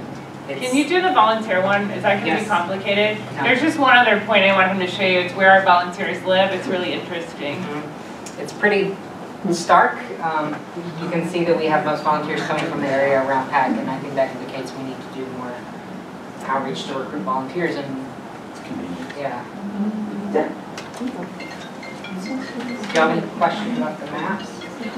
it's. Can you do the volunteer one? Is that gonna be complicated? No. There's just one other point I want him to show you. It's where our volunteers live. It's really interesting. Mhm. It's pretty stark. Um, You can see that we have most volunteers coming from the area around PAC, and I think that indicates we need to do more outreach to recruit volunteers, and, It's convenient. yeah. Do you have any questions about the maps?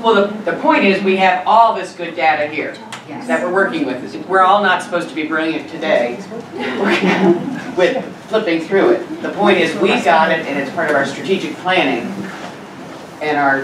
Well, the, the point is, we have all this good data here that we're working with. We're all not supposed to be brilliant today with flipping through it. The point is, we got it and it's part of our strategic planning and our,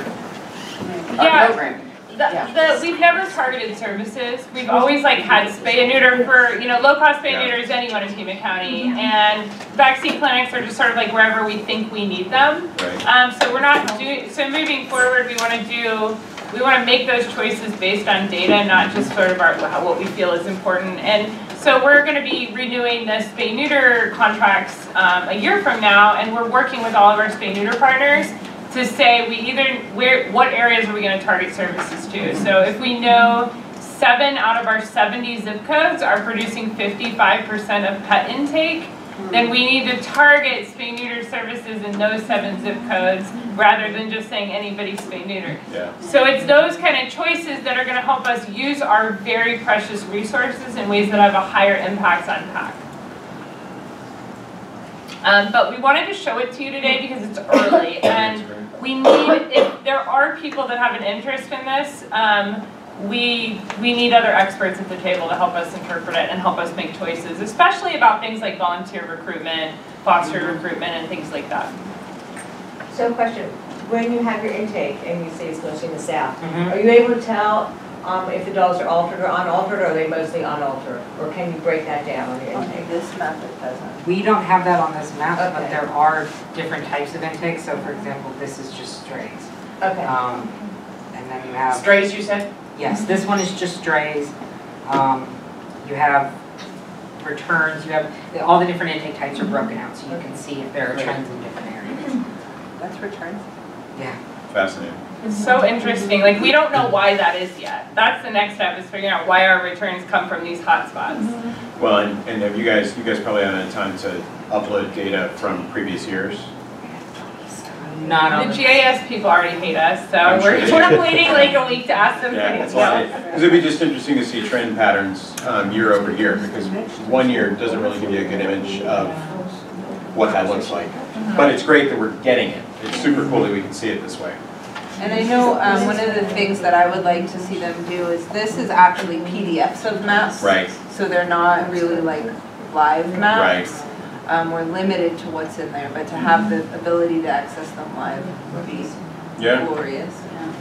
our Yeah. program. The, the, we've never targeted services. We've always like had spay and neuter for, you know, low cost spay and neuters, anyone in Pima County. And vaccine clinics are just sort of like wherever we think we need them. Right. Um, so we're not doing, so moving forward, we wanna do, we wanna make those choices based on data, not just sort of our, what we feel is important. And so we're gonna be renewing the spay neuter contracts, um, a year from now, and we're working with all of our spay neuter partners to say we either, where, what areas are we gonna target services to? So if we know seven out of our seventy zip codes are producing fifty-five percent of pet intake, then we need to target spay neuter services in those seven zip codes rather than just saying anybody spay neuter. Yeah. So it's those kind of choices that are gonna help us use our very precious resources in ways that have a higher impact on PAC. Um, but we wanted to show it to you today because it's early and we need, if there are people that have an interest in this, um, we, we need other experts at the table to help us interpret it and help us make choices, especially about things like volunteer recruitment, foster recruitment, and things like that. So question, when you have your intake and you say it's mostly in the south, Mhm. are you able to tell um, if the dogs are altered or unaltered, or are they mostly unaltered? Or can you break that down on your intake? Okay, This method doesn't. We don't have that on this map, but there are different types of intakes, so for example, this is just strays. Okay. Um, and then you have. Strays, you said? Yes, this one is just strays. Um, you have returns, you have, all the different intake types are broken out, so you can see if there are trends in different areas. That's returns. Yeah. Fascinating. It's so interesting, like, we don't know why that is yet. That's the next step, is figuring out why our returns come from these hotspots. Well, and, and have you guys, you guys probably haven't had time to upload data from previous years? Not on The the. GIS people already hate us, so I'm we're, they we're waiting like a week to ask them Yeah, for it's like, because it'd be just interesting to see trend patterns, um, year over year, because one year doesn't really give you a good image of what that looks like. But it's great that we're getting it. It's super cool that we can see it this way. And I know um, one of the things that I would like to see them do is, this is actually PDFs of maps. Right. So they're not really like live maps. Um, We're limited to what's in there, but to have the ability to access them live would be Yeah, glorious. yeah,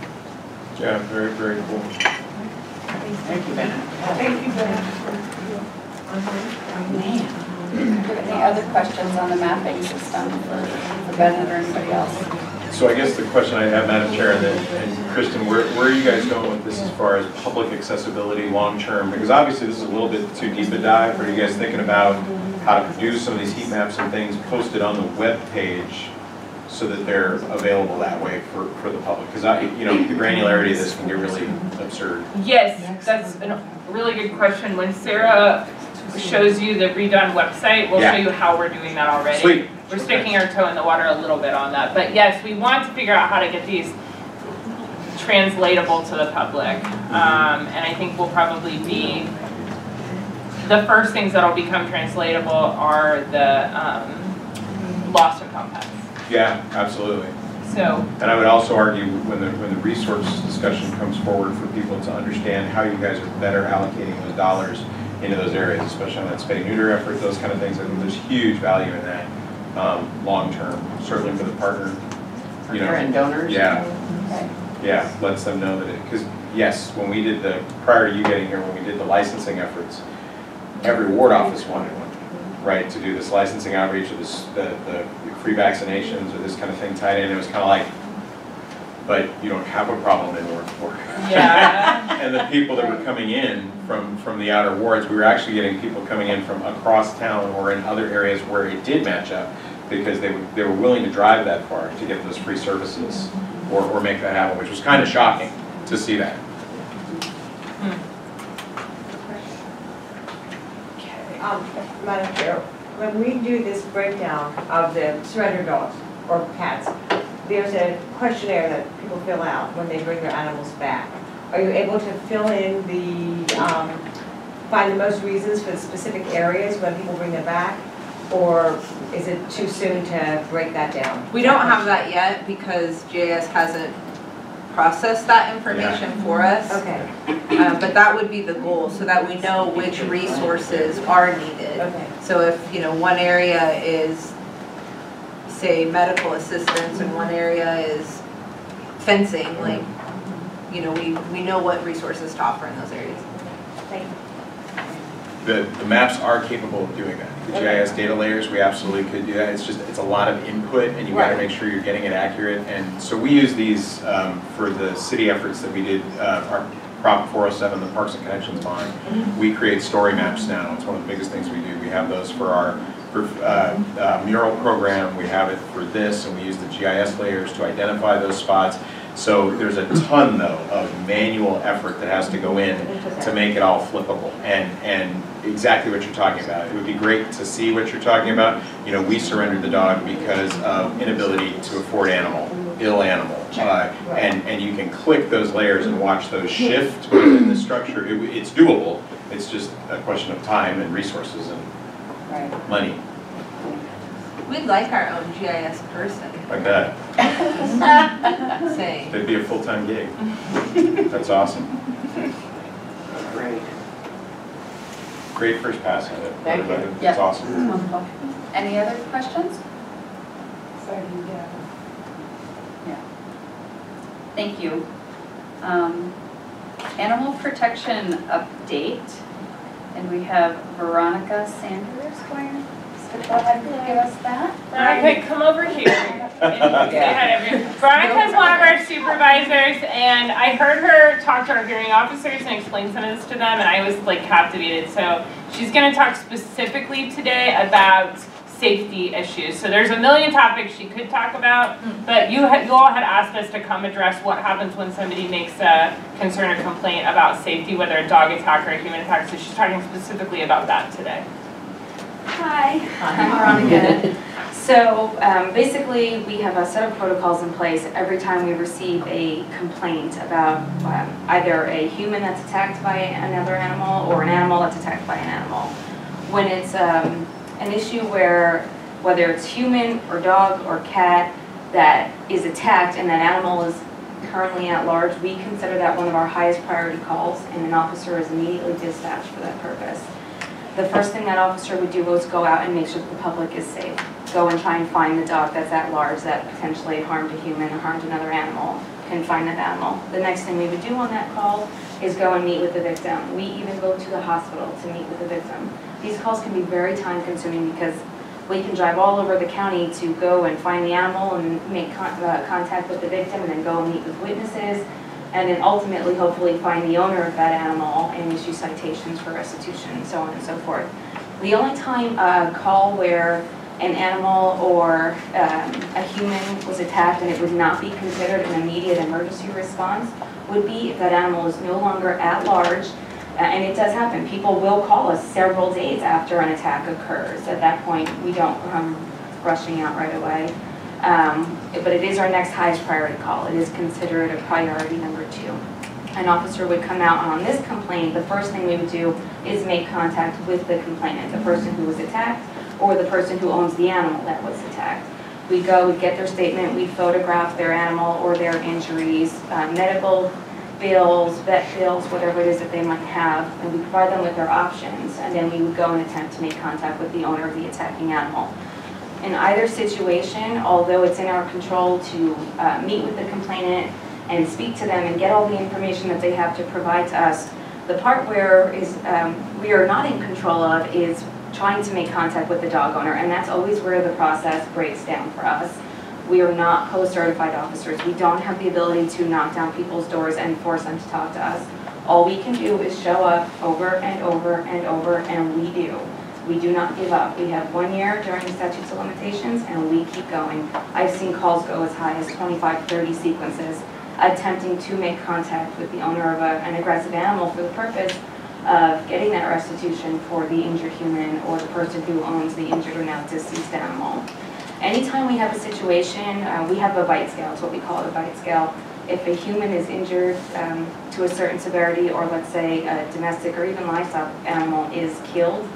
yeah, very, very cool. Thank you, Ben. Thank you, Ben. Any other questions on the mapping system for for Bennett or anybody else? So I guess the question I have, Madam Chair, and then, and Kristen, where, where are you guys going with this as far as public accessibility long-term? Because obviously this is a little bit too deep a dive. Are you guys thinking about how to produce some of these heat maps and things posted on the web page so that they're available that way for, for the public? Because I, you know, the granularity of this can get really absurd. Yes, that's a really good question. When Sarah shows you the redone website, we'll show you how we're doing that already. Sweet. We're sticking our toe in the water a little bit on that, but yes, we want to figure out how to get these translatable to the public. Um, and I think we'll probably be, the first things that'll become translatable are the, um, lost and found pets. Yeah, absolutely. So, And I would also argue when the, when the resource discussion comes forward for people to understand how you guys are better allocating those dollars into those areas, especially on that spay neuter effort, those kind of things, I think there's huge value in that, um, long-term, certainly for the partner, you know. Parent donors. Yeah, Okay. yeah, lets them know that it, because yes, when we did the, prior to you getting here, when we did the licensing efforts, every ward office wanted one, right, to do this licensing outreach or this, the, the free vaccinations or this kind of thing tied in, it was kind of like, but you don't have a problem in Ward Four. Yeah. And the people that were coming in from, from the outer wards, we were actually getting people coming in from across town or in other areas where it did match up, because they were, they were willing to drive that far to get those free services or, or make that happen, which was kind of shocking to see that. Um, Madam Chair, when we do this breakdown of the surrender dogs or cats, there's a questionnaire that people fill out when they bring their animals back. Are you able to fill in the, um, find the most reasons for the specific areas when people bring them back? Or is it too soon to break that down? We don't have that yet because GIS hasn't processed that information for us. Okay, Uh, But that would be the goal, so that we know which resources are needed. okay. So if, you know, one area is, say, medical assistance and one area is fencing, like, you know, we, we know what resources to offer in those areas. Thank you. The, the maps are capable of doing that. The GIS data layers, we absolutely could do that. It's just, it's a lot of input and you gotta Right. make sure you're getting it accurate. And so we use these um, for the city efforts that we did, uh, our Prop 407, the Parks and Connections bond. We create story maps now. It's one of the biggest things we do. We have those for our for, uh, uh, mural program. We have it for this and we use the GIS layers to identify those spots. So there's a ton though of manual effort that has to go in to make it all flippable and, and exactly what you're talking about. It would be great to see what you're talking about. You know, we surrendered the dog because of inability to afford animal, ill animal. Uh, and, and you can click those layers and watch those shift within the structure. It, it's doable. It's just a question of time and resources and Right. money, We'd like our own GIS person, like that. saying. That'd be a full-time gig. That's awesome. Great first pass at it, Thank you. everybody. Yeah. It's awesome. Wonderful. Any other questions? Exciting, yeah. Thank you. Um, Animal protection update, and we have Veronica Sanders going to go ahead and give us that. Veronica, come over here. and say hi to everyone. Veronica's one of our supervisors, and I heard her talk to our hearing officers and explain some of this to them, and I was like captivated. So she's gonna talk specifically today about safety issues. So there's a million topics she could talk about, hmm. but you had, you all had asked us to come address what happens when somebody makes a concern or complaint about safety, whether a dog attack or a human attack. So she's talking specifically about that today. Hi, I'm Veronica. So um, basically, we have a set of protocols in place every time we receive a complaint about um, either a human that's attacked by another animal or an animal that's attacked by an animal. When it's um, an issue where, whether it's human or dog or cat that is attacked and that animal is currently at large, we consider that one of our highest priority calls and an officer is immediately dispatched for that purpose. The first thing that officer would do was go out and make sure that the public is safe. Go and try and find the dog that's at large that potentially harmed a human or harmed another animal, can find that animal. The next thing we would do on that call is go and meet with the victim. We even go to the hospital to meet with the victim. These calls can be very time consuming because we can drive all over the county to go and find the animal and make con- uh, contact with the victim and then go and meet with witnesses and then ultimately, hopefully, find the owner of that animal and issue citations for restitution and so on and so forth. The only time a call where an animal or um, a human was attacked and it would not be considered an immediate emergency response would be if that animal is no longer at large. Uh, And it does happen. People will call us several days after an attack occurs. At that point, we don't come rushing out right away. Um, But it is our next highest priority call. It is considered a priority number two. An officer would come out on this complaint, the first thing we would do is make contact with the complainant, the person who was attacked, or the person who owns the animal that was attacked. We go, we get their statement, we photograph their animal or their injuries, uh, medical bills, vet bills, whatever it is that they might have, and we provide them with their options, and then we would go and attempt to make contact with the owner of the attacking animal. In either situation, although it's in our control to uh, meet with the complainant and speak to them and get all the information that they have to provide to us, the part where is um, we are not in control of is trying to make contact with the dog owner, and that's always where the process breaks down for us. We are not POST-certified officers. We don't have the ability to knock down people's doors and force them to talk to us. All we can do is show up over and over and over, and we do. We do not give up. We have one year during the statutes of limitations, and we keep going. I've seen calls go as high as 25, 30 sequences, attempting to make contact with the owner of a- an aggressive animal for the purpose of getting that restitution for the injured human or the person who owns the injured or now deceased animal. Anytime we have a situation, uh, we have a bite scale, it's what we call it, a bite scale. If a human is injured um, to a certain severity, or let's say a domestic or even livestock animal is killed,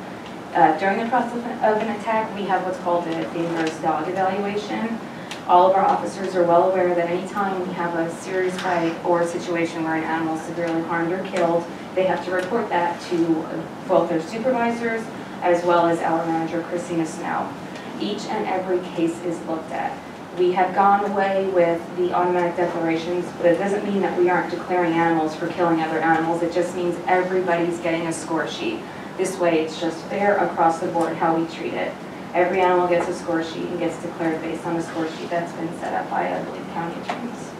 uh, during the process of an attack, we have what's called a dangerous dog evaluation. All of our officers are well aware that anytime we have a serious fight or a situation where an animal is severely harmed or killed, they have to report that to both their supervisors as well as our manager, Christina Snow. Each and every case is looked at. We have gone away with the automatic declarations, but it doesn't mean that we aren't declaring animals for killing other animals. It just means everybody's getting a score sheet. This way, it's just fair across the board how we treat it. Every animal gets a score sheet and gets declared based on a score sheet that's been set up by, I believe, county attorneys.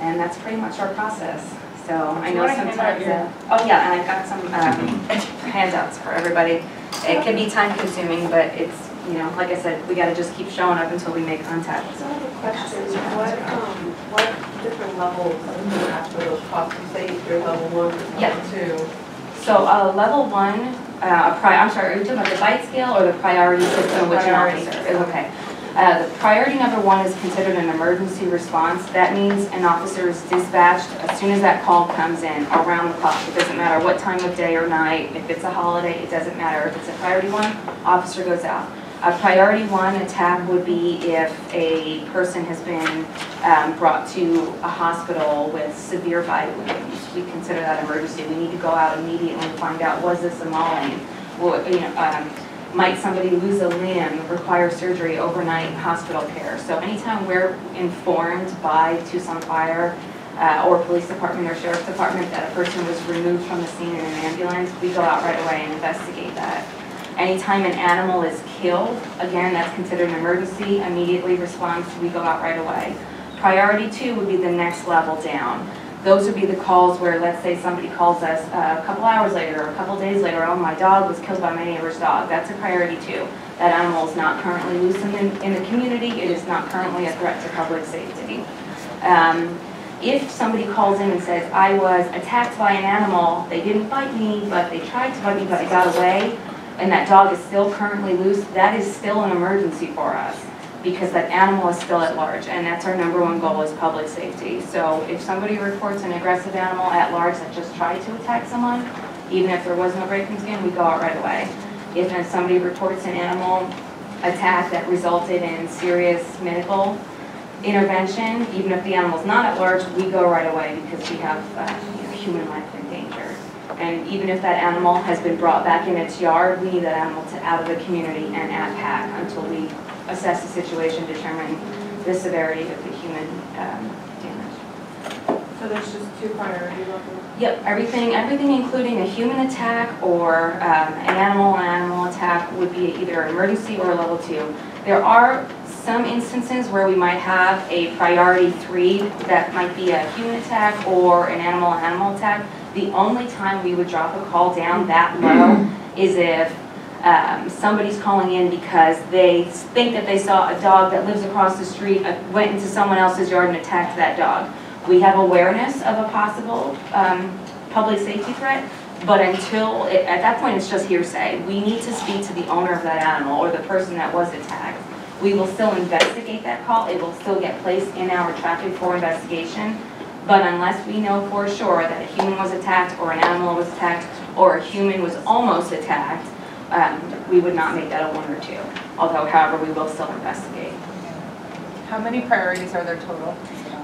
And that's pretty much our process. So I know wanna hand sometimes, uh, oh yeah, and I've got some um, handouts for everybody. It can be time consuming, but it's, you know, like I said, we gotta just keep showing up until we make contact. So I have a question, what, um, what different levels do you have for those costs? You say you're level one, Yeah. two. So, uh, level one, uh, I'm sorry, are you talking about the bite scale or the priority system, which an officer is, okay. Uh, the priority number one is considered an emergency response. That means an officer is dispatched as soon as that call comes in, around the clock. It doesn't matter what time of day or night, if it's a holiday, it doesn't matter. If it's a priority one, officer goes out. A priority one attack would be if a person has been um, brought to a hospital with severe bite wounds. we consider that emergency. We need to go out immediately and find out, was this a mauling? Well, you know, um, might somebody lose a limb, require surgery, overnight hospital care? So anytime we're informed by Tucson Fire uh, or police department or sheriff's department that a person was removed from the scene in an ambulance, we go out right away and investigate that. Anytime an animal is killed, again, that's considered an emergency, immediately response, we go out right away. Priority two would be the next level down. Those would be the calls where, let's say somebody calls us uh, a couple hours later, or a couple days later, oh, my dog was killed by my neighbor's dog. That's a priority two. That animal is not currently loose in the, in the community, it is not currently a threat to public safety. Um, if somebody calls in and says, I was attacked by an animal, they didn't bite me, but they tried to bite me, but I got away, and that dog is still currently loose, that is still an emergency for us because that animal is still at large, and that's our number one goal is public safety. So if somebody reports an aggressive animal at large that just tried to attack someone, even if there was no breaking skin, we go out right away. If somebody reports an animal attack that resulted in serious medical intervention, even if the animal's not at large, we go right away because we have uh, you know, human life. And even if that animal has been brought back in its yard, we need that animal to out of the community and at PAC until we assess the situation, determine the severity of the human um, damage. So there's just two priority levels? Yep, everything, everything including a human attack or um, an animal, an animal attack would be either emergency or level two. There are some instances where we might have a priority three that might be a human attack or an animal, animal attack. The only time we would drop a call down that low is if um, somebody's calling in because they think that they saw a dog that lives across the street, uh, went into someone else's yard and attacked that dog. We have awareness of a possible um, public safety threat, but until, it, at that point, it's just hearsay. We need to speak to the owner of that animal or the person that was attacked. We will still investigate that call. It will still get placed in our traffic for investigation. But unless we know for sure that a human was attacked or an animal was attacked or a human was almost attacked, um, we would not make that a one or two. Although, however, we will still investigate. How many priorities are there total?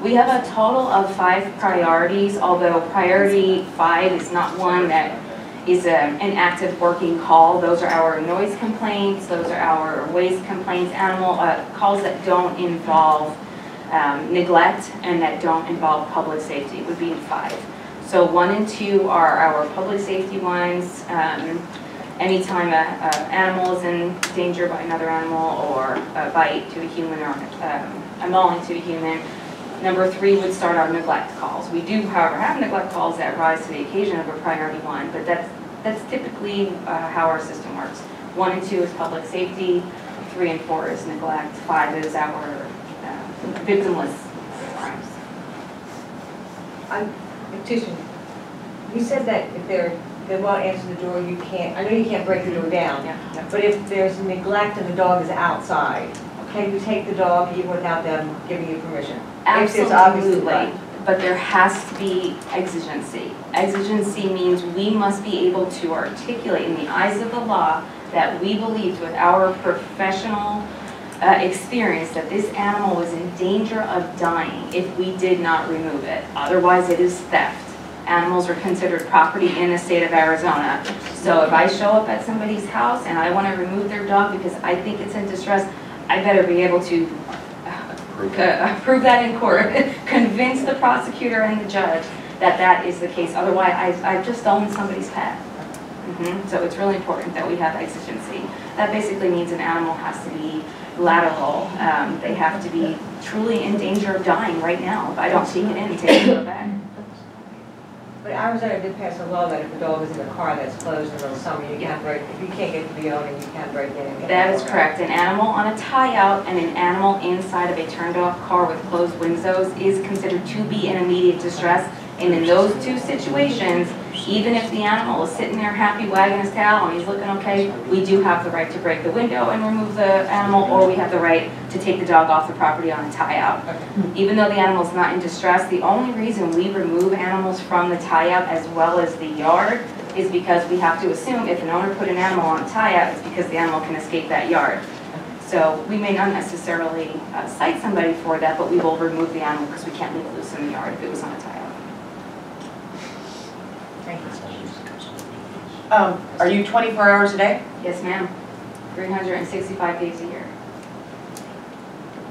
We have a total of five priorities, although priority five is not one that is a, an active working call. Those are our noise complaints, those are our waste complaints, animal uh, calls that don't involve um, neglect and that don't involve public safety would be in five. So one and two are our public safety ones. Um, anytime an animal is in danger by another animal or a bite to a human or um, a mauling to a human. Number three would start our neglect calls. We do, however, have neglect calls that rise to the occasion of a priority one, but that's, that's typically uh, how our system works. One and two is public safety, three and four is neglect, five is our victimless crimes. I'm, petition, you said that if they're, they won't answer the door, you can't, I know you can't break the door down. Yeah. But if there's neglect and the dog is outside, can you take the dog even without them giving you permission? If there's obviously Absolutely, but there has to be exigency. Exigency means we must be able to articulate in the eyes of the law that we believed with our professional uh, experience that this animal was in danger of dying if we did not remove it. Otherwise, it is theft. Animals are considered property in the state of Arizona. So if I show up at somebody's house and I want to remove their dog because I think it's in distress, I better be able to uh, prove that in court, convince the prosecutor and the judge that that is the case. Otherwise, I, I've just stolen somebody's pet. Mhm. So it's really important that we have exigency. That basically means an animal has to be lateral. Um, they have to be truly in danger of dying right now. If I don't take it in and take it vet. But Arizona did pass a law that if a dog is in a car that's closed in the summer, you can't break, if you can't get to the owner, you can't break in That is correct. An animal on a tie-out and an animal inside of a turned-off car with closed windows is considered to be in immediate distress. And in those two situations, even if the animal is sitting there happy wagging his tail and he's looking okay, we do have the right to break the window and remove the animal, or we have the right to take the dog off the property on a tie-out. Even though the animal's not in distress, the only reason we remove animals from the tie-out as well as the yard is because we have to assume if an owner put an animal on a tie-out, it's because the animal can escape that yard. So we may not necessarily uh, cite somebody for that, but we will remove the animal because we can't leave it loose in the yard if it was on a tie-out. Thank you. Um, are you twenty-four hours a day? Yes, ma'am. 365 days a year.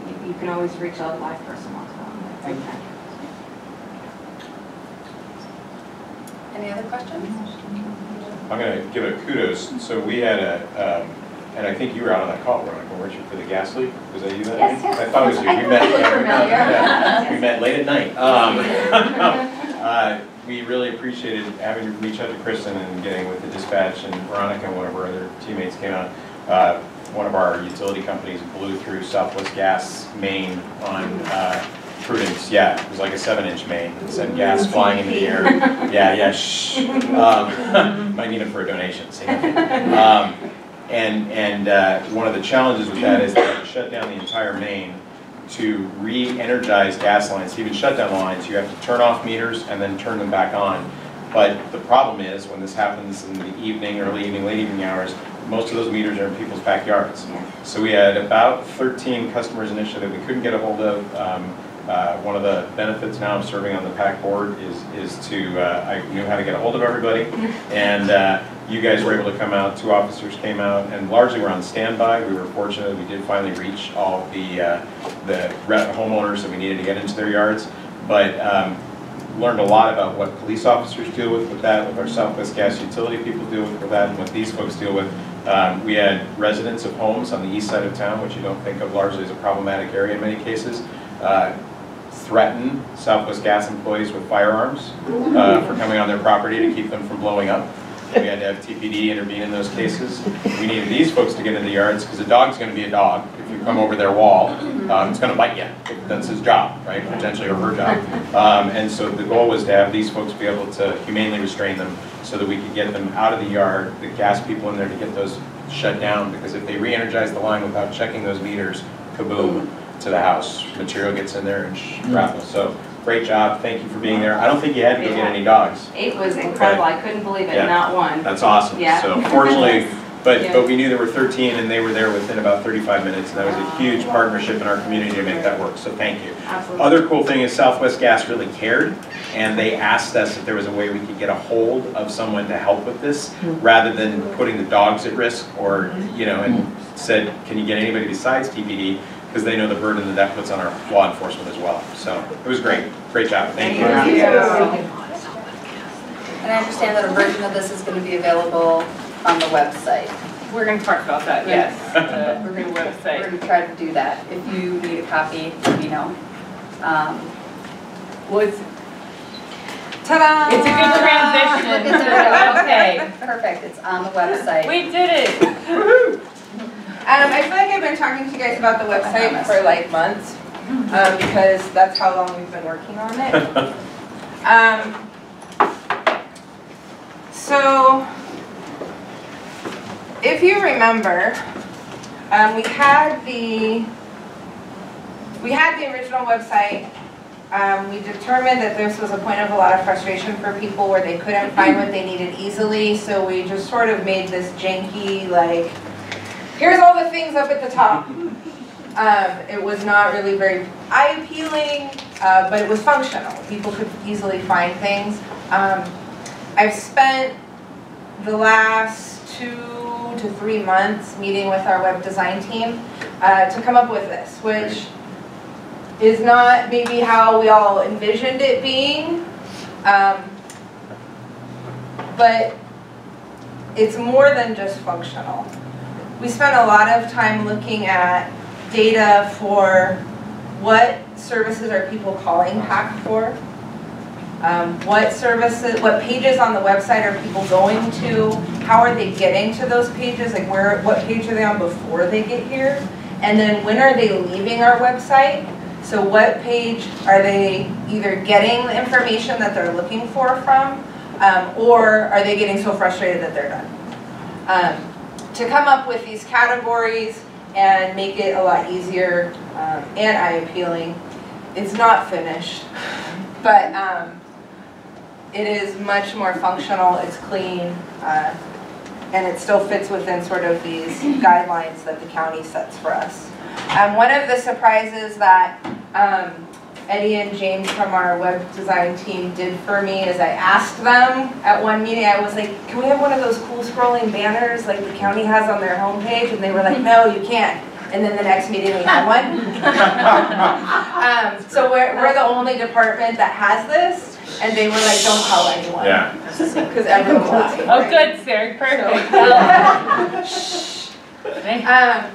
You- You can always reach out live person on the phone. That's okay. Any other questions? I'm gonna give a kudos, so we had a, um, and I think you were out on that call, Veronica, weren't you, for the gas leak? Was that you that Yes, night? yes. I thought it was you, I we met, yeah, we met, familiar. yeah, we met late at night. Um, uh, We really appreciated having to reach out to Kristen and getting with the dispatch, and Veronica and one of our other teammates came out. Uh, One of our utility companies blew through Southwest Gas main on uh, Prudence, yeah, it was like a seven-inch main, It sent gas flying in the air. Yeah, yeah, shh. Um, Might need them for a donation? Um, And, and uh, one of the challenges with that is that shut down the entire main to re-energize gas lines, even shut down lines, you have to turn off meters and then turn them back on. But the problem is, when this happens in the evening, early evening, late evening hours, most of those meters are in people's backyards. So we had about 13 customers initially that we couldn't get a hold of. Um, uh, One of the benefits now of serving on the PAC board is, is to, uh, I knew how to get a hold of everybody. And uh, you guys were able to come out, two officers came out, and largely were on standby. We were fortunate, we did finally reach all the, uh, the homeowners that we needed to get into their yards. But um, learned a lot about what police officers deal with with that, what our Southwest Gas Utility people deal with with that, and what these folks deal with. Um, We had residents of homes on the east side of town, which you don't think of largely as a problematic area in many cases, uh, threaten Southwest Gas employees with firearms uh, for coming on their property to keep them from blowing up. We had to have TPD intervene in those cases. We needed these folks to get in the yards, because a dog's gonna be a dog. If you come over their wall, um, it's gonna bite you. That's his job, right, potentially, or her job. Um, And so the goal was to have these folks be able to humanely restrain them, so that we could get them out of the yard, the gas people in there to get those shut down, because if they re-energize the line without checking those meters, kaboom, to the house. Material gets in there and sh- rattles. So, great job, thank you for being there. I don't think you had to go get any dogs. It was incredible. I couldn't believe it, Yeah. not one. That's awesome. Yeah. So fortunately, but, Yeah. but we knew there were 13 and they were there within about 35 minutes. And that was a huge partnership in our community to make that work, so thank you. Absolutely. Other cool thing is Southwest Gas really cared and they asked us if there was a way we could get a hold of someone to help with this mm-hmm. rather than putting the dogs at risk or, you know, and mm-hmm. said, can you get anybody besides TPD? Because they know the burden that that puts on our law enforcement as well. So it was great. Great job. Thank you. And I understand that a version of this is going to be available on the website. We're gonna talk about that, yes, the new We're going to try to do that. If you need a copy, let me know. Um, Well, it's, Ta-da! it's a good transition okay. Perfect, it's on the website. We did it. Um, I feel like I've been talking to you guys about the website for like months, um, because that's how long we've been working on it. Um, so, if you remember, um, we had the, we had the original website. Um, we determined that this was a point of a lot of frustration for people where they couldn't find what they needed easily, so we just sort of made this janky, like, here's all the things up at the top. Um, it was not really very eye appealing, uh, but it was functional. People could easily find things. Um, I've spent the last two to three months meeting with our web design team uh, to come up with this, which is not maybe how we all envisioned it being. Um, but it's more than just functional. We spent a lot of time looking at data for what services are people calling PAC for? Um, what services, what pages on the website are people going to? How are they getting to those pages? Like where, what page are they on before they get here? And then when are they leaving our website? So what page are they either getting the information that they're looking for from? Um, or are they getting so frustrated that they're done? Um, to come up with these categories and make it a lot easier um, and eye appealing. It's not finished, but um, it is much more functional, it's clean, uh, and it still fits within sort of these guidelines that the county sets for us. Um, one of the surprises that um, Eddie and James from our web design team did for me is I asked them at one meeting, I was like, can we have one of those cool scrolling banners like the county has on their homepage? And they were like, no, you can't. And then the next meeting we had one. Um, so we're, we're the only department that has this, and they were like, don't tell anyone. Yeah. Because everyone will ask. Oh, good, Sarah, perfect. Um,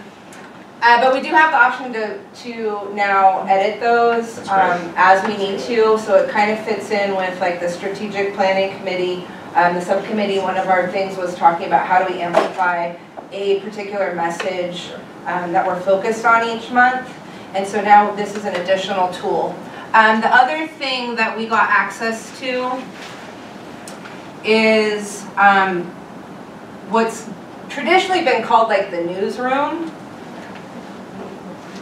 uh, but we do have the option to, to now edit those, um, as we need to, so it kind of fits in with like the strategic planning committee. Um, the subcommittee, one of our things was talking about how do we amplify a particular message, um, that we're focused on each month. And so now this is an additional tool. Um, the other thing that we got access to is, um, what's traditionally been called like the newsroom.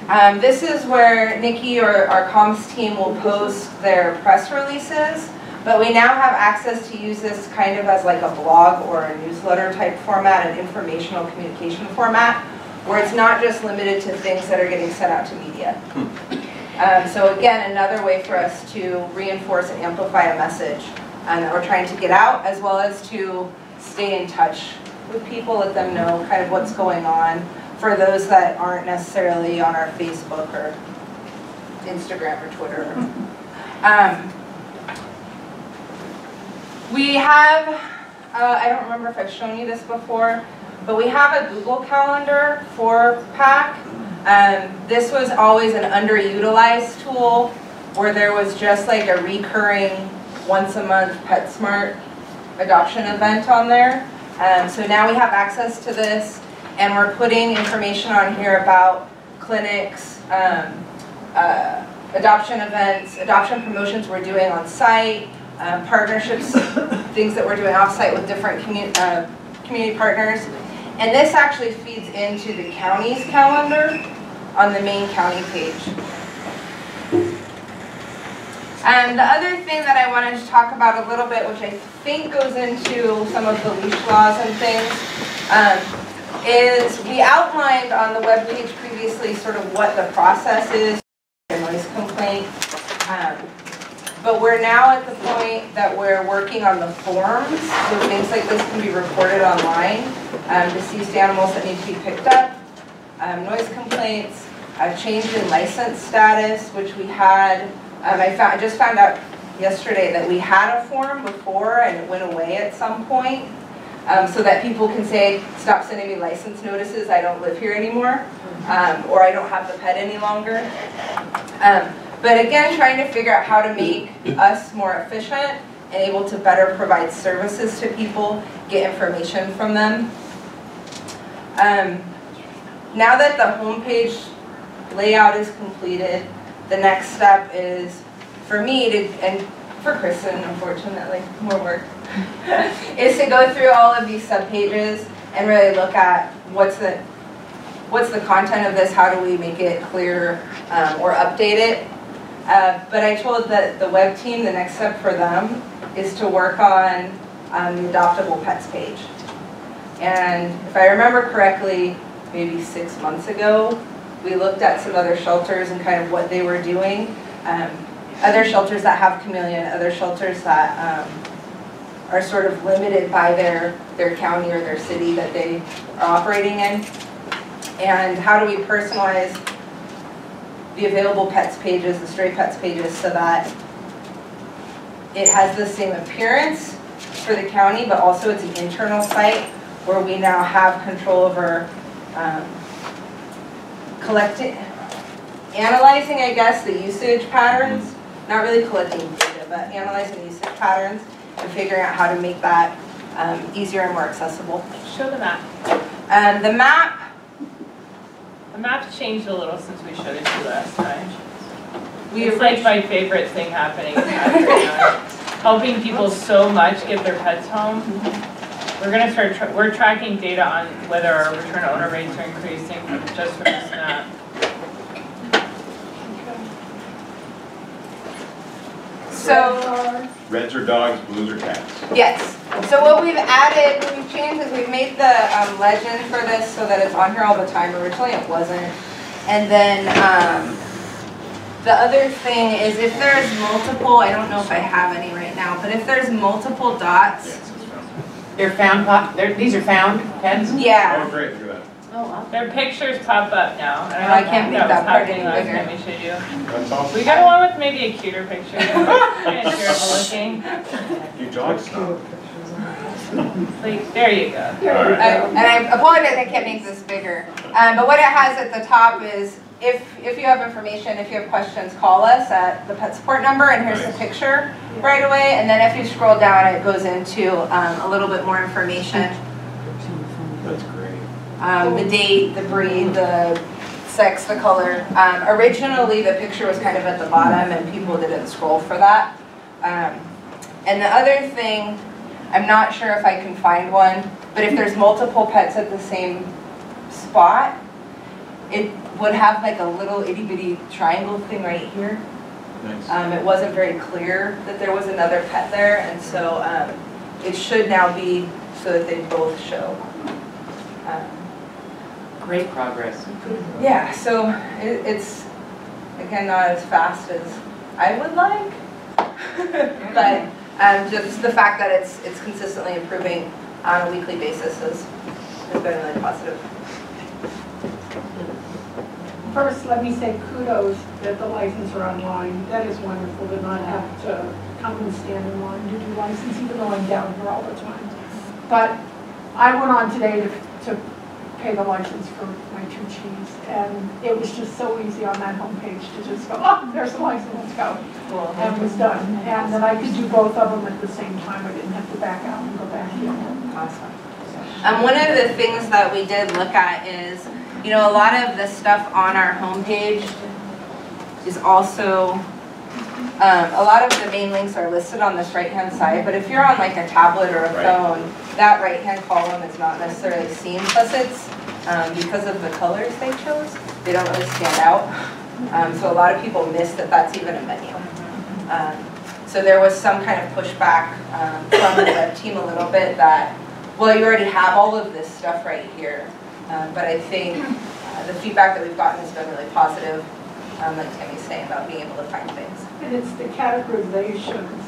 Um, this is where Nikki or our comms team will post their press releases, but we now have access to use this kind of as like a blog or a newsletter type format, an informational communication format, where it's not just limited to things that are getting sent out to media. Um, so again, another way for us to reinforce and amplify a message um, that we're trying to get out, as well as to stay in touch with people, let them know kind of what's going on for those that aren't necessarily on our Facebook or Instagram or Twitter. Um, we have, uh, I don't remember if I've shown you this before, but we have a Google Calendar for PAC. Um, this was always an underutilized tool where there was just like a recurring once a month PetSmart adoption event on there. Um, so now we have access to this and we're putting information on here about clinics, um, uh, adoption events, adoption promotions we're doing on site, um, partnerships, things that we're doing off-site with different commu uh, community partners. And this actually feeds into the county's calendar on the main county page. And the other thing that I wanted to talk about a little bit, which I think goes into some of the leash laws and things, um, is we outlined on the webpage previously sort of what the process is, a noise complaint. Um, but we're now at the point that we're working on the forms, so things like this can be reported online, um, deceased animals that need to be picked up, um, noise complaints, a change in license status, which we had, um, I found, I just found out yesterday that we had a form before and it went away at some point. Um, so that people can say, stop sending me license notices, I don't live here anymore, um, or I don't have the pet any longer. Um, but again, trying to figure out how to make us more efficient and able to better provide services to people, get information from them. Um, now that the homepage layout is completed, the next step is for me to, and for Kristen, unfortunately, more work, is to go through all of these subpages and really look at what's the, what's the content of this, how do we make it clear um, or update it. Uh, but I told the, the web team, the next step for them is to work on um, the adoptable pets page. And if I remember correctly, maybe six months ago, we looked at some other shelters and kind of what they were doing. Um, other shelters that have chameleon, other shelters that um, are sort of limited by their, their county or their city that they are operating in. And how do we personalize the available pets pages, the stray pets pages, so that it has the same appearance for the county, but also it's an internal site where we now have control over um, collecting, analyzing, I guess, the usage patterns, not really collecting data, but analyzing usage patterns and figuring out how to make that um, easier and more accessible. Show the map. And the map, The map's changed a little since we showed it to you last time. We It's like my favorite thing happening in PAC right now. Helping people so much get their pets home. We're gonna start, tra- we're tracking data on whether our return to owner rates are increasing just from this map. So, Reds are dogs, blues are cats. yes. So what we've added, what we've changed is we've made the um, legend for this so that it's on here all the time. Originally it wasn't. And then, um, The other thing is if there's multiple, I don't know if I have any right now, but if there's multiple dots, They're found, they're, these are found pets? yeah. Oh, great, look at. Their pictures pop up now. and Oh, I don't can't think make that was part happening any last bigger. time we showed you. That's awesome. We got one with maybe a cuter picture. Kind of terrible looking. You dog snob. Like, there you go. I- And I apologize, I can't make this bigger. Um, but what it has at the top is, if, if you have information, if you have questions, call us at the pet support number, and here's the picture right away. And then if you scroll down, it goes into, um, a little bit more information. Um, the date, the breed, the sex, the color. Um, originally, the picture was kind of at the bottom, and people didn't scroll for that. Um, and the other thing, I'm not sure if I can find one, but if there's multiple pets at the same spot, it would have like a little itty bitty triangle thing right here. Nice. Um, it wasn't very clear that there was another pet there, and so, um, it should now be so that they both show. Um, Great progress. Yeah, so it, it's, again, not as fast as I would like. But, um, just the fact that it's, it's consistently improving on a weekly basis has, has been really positive. First, let me say kudos that the license are online. That is wonderful to not have to come and stand in line to do license, even though I'm down here all the time. But I went on today to, to pay the license for my two cheese, and it was just so easy on that homepage to just go, oh, there's the license, let's go. And it was done. And then I could do both of them at the same time. I didn't have to back out and go back in. Awesome. Um, one of the things that we did look at is, you know, a lot of the stuff on our homepage is also, um, a lot of the main links are listed on this right-hand side, but if you're on like a tablet or a Right. phone, that right-hand column is not necessarily seen, plus it's, um, because of the colors they chose, they don't really stand out. Um, so a lot of people miss that that's even a menu. Um, So there was some kind of pushback um, from the web team a little bit that, well, you already have all of this stuff right here. Um, But I think uh, the feedback that we've gotten has been really positive, um, like Tammy's saying, about being able to find things. And it's the categorizations,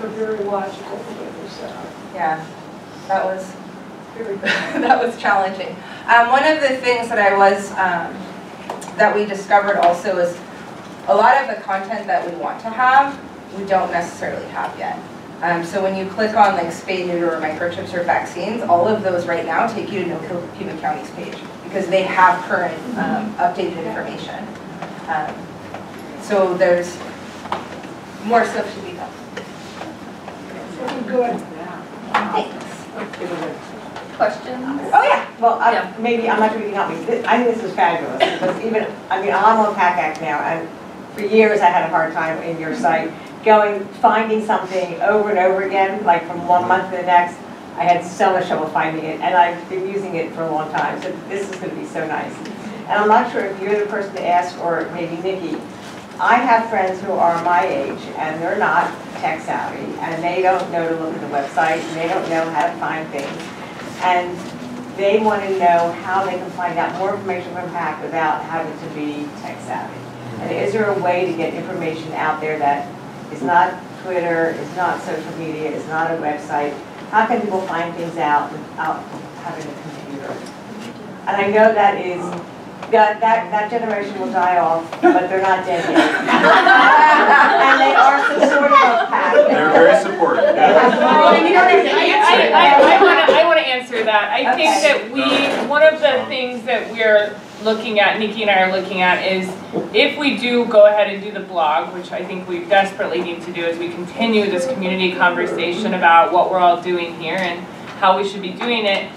they're very logical the way they're set up. Yeah, that was very good. that was challenging. Um, one of the things that I was um, that we discovered also is a lot of the content that we want to have, we don't necessarily have yet. Um, so when you click on like spay, neuter, or microchips or vaccines, all of those right now take you to No Pima County's page because they have current um, updated information. Um, so there's more stuff to be done. Looking good. Questions? Oh, yeah, well, I, maybe, I'm not sure if you can help me, Thi- I think this is fabulous, because even, I mean, I'm on PACAC now, and for years I had a hard time in your site, going, finding something over and over again, like from one month to the next, I had so much trouble finding it, and I've been using it for a long time, so this is gonna be so nice. And I'm not sure if you're the person to ask, or maybe Nikki, I have friends who are my age, and they're not tech savvy, and they don't know to look at the website, and they don't know how to find things. And they want to know how they can find out more information from PAC without having to be tech savvy. And is there a way to get information out there that is not Twitter, is not social media, is not a website? How can people find things out without having a computer? And I know that is, that, that, that generation will die off, but they're not dead yet. And they are supportive of PAC. They're very supportive. Well, you know, I, I, I wanna, I wanna answer that. I think that we, one of the things that we're looking at, Nikki and I are looking at is if we do go ahead and do the blog, which I think we desperately need to do as we continue this community conversation about what we're all doing here and how we should be doing it.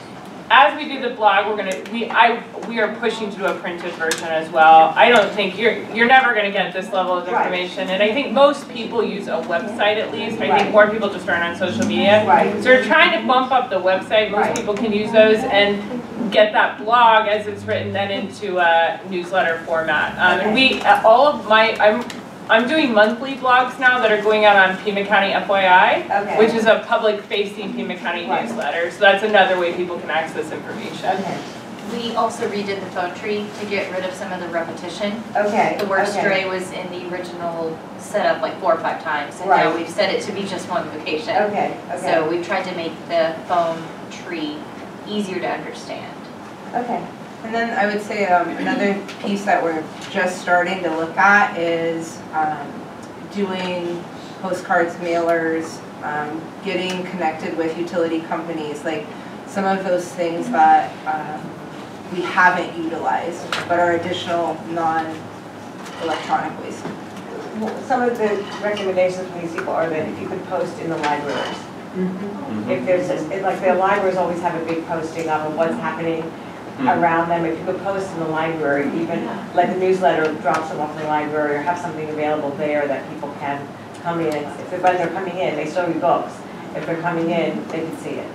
As we do the blog, we're gonna, we, I, we are pushing to do a printed version as well. I don't think, you're, you're never gonna get this level of information, and I think most people use a website at least. I think more people just aren't on social media. Right. So we're trying to bump up the website, most people can use those and get that blog as it's written then into a newsletter format. Um, and we, uh, all of my, I'm, I'm doing monthly blogs now that are going out on Pima County FYI, Okay. which is a public facing Pima County Right. newsletter, so that's another way people can access information. Okay. We also redid the phone tree to get rid of some of the repetition. Okay, The word okay. stray was in the original setup like four or five times, and Right. now we've set it to be just one location. Okay, okay. So we've tried to make the phone tree easier to understand. Okay. And then I would say um, another piece that we're just starting to look at is um, doing postcards, mailers, um, getting connected with utility companies, like some of those things that um, we haven't utilized, but are additional non-electronic ways. Well, Some of the recommendations from these people are that if you could post in the libraries. If there's, a- it- like the libraries always have a big posting of what's happening Hmm. around them. If you could post in the library, even like the newsletter drops them off in the library or have something available there that people can come in. If they're, when they're coming in, they still read books. If they're coming in, they can see it.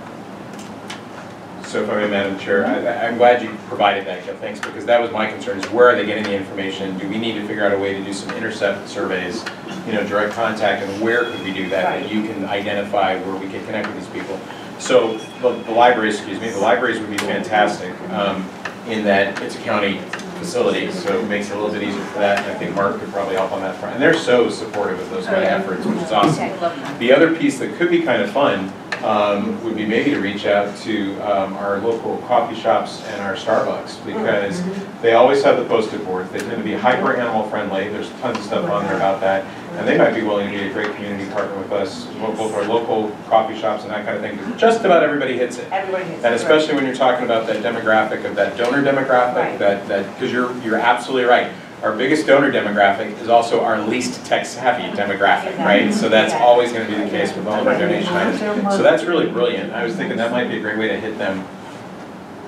So if I may, Madam Chair, I- I'm glad you provided that, Jeff, thanks, because that was my concern, is where are they getting the information? Do we need to figure out a way to do some intercept surveys, you know, direct contact, and where could we do that? That you can identify where we can connect with these people. So the the libraries, excuse me, the libraries would be fantastic um, in that it's a county facility, so it makes it a little bit easier for that. And I think Mark could probably help on that front. And they're so supportive of those kind of efforts, which is awesome. The other piece that could be kind of fun um, would be maybe to reach out to um, our local coffee shops and our Starbucks because they always have the posted boards. They tend to be hyper animal friendly. There's tons of stuff on there about that. And they might be willing to be a great community partner with us, both our local coffee shops and that kind of thing. Just about everybody hits it. Everybody hits it. And especially when you're talking about that demographic of that donor demographic, Right. that, that, because you're, you're absolutely right. Our biggest donor demographic is also our least tech savvy demographic, right? So that's always gonna be the case with all of our donation items. So that's really brilliant. I was thinking that might be a great way to hit them,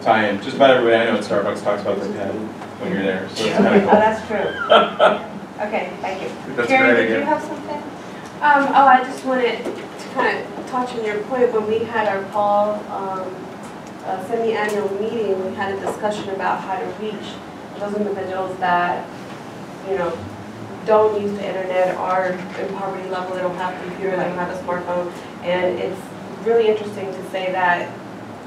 tie in. Just about everybody I know at Starbucks talks about their pet when you're there, so it's kind of Oh, that's true. Okay, thank you. That's Karen, great did you have something? Um, oh, I just wanted to kind of touch on your point, when we had our fall, um, uh, semi-annual meeting, we had a discussion about how to reach those individuals that, you know, don't use the internet, are in poverty level, they don't have a computer, they don't have a smartphone. And it's really interesting to say that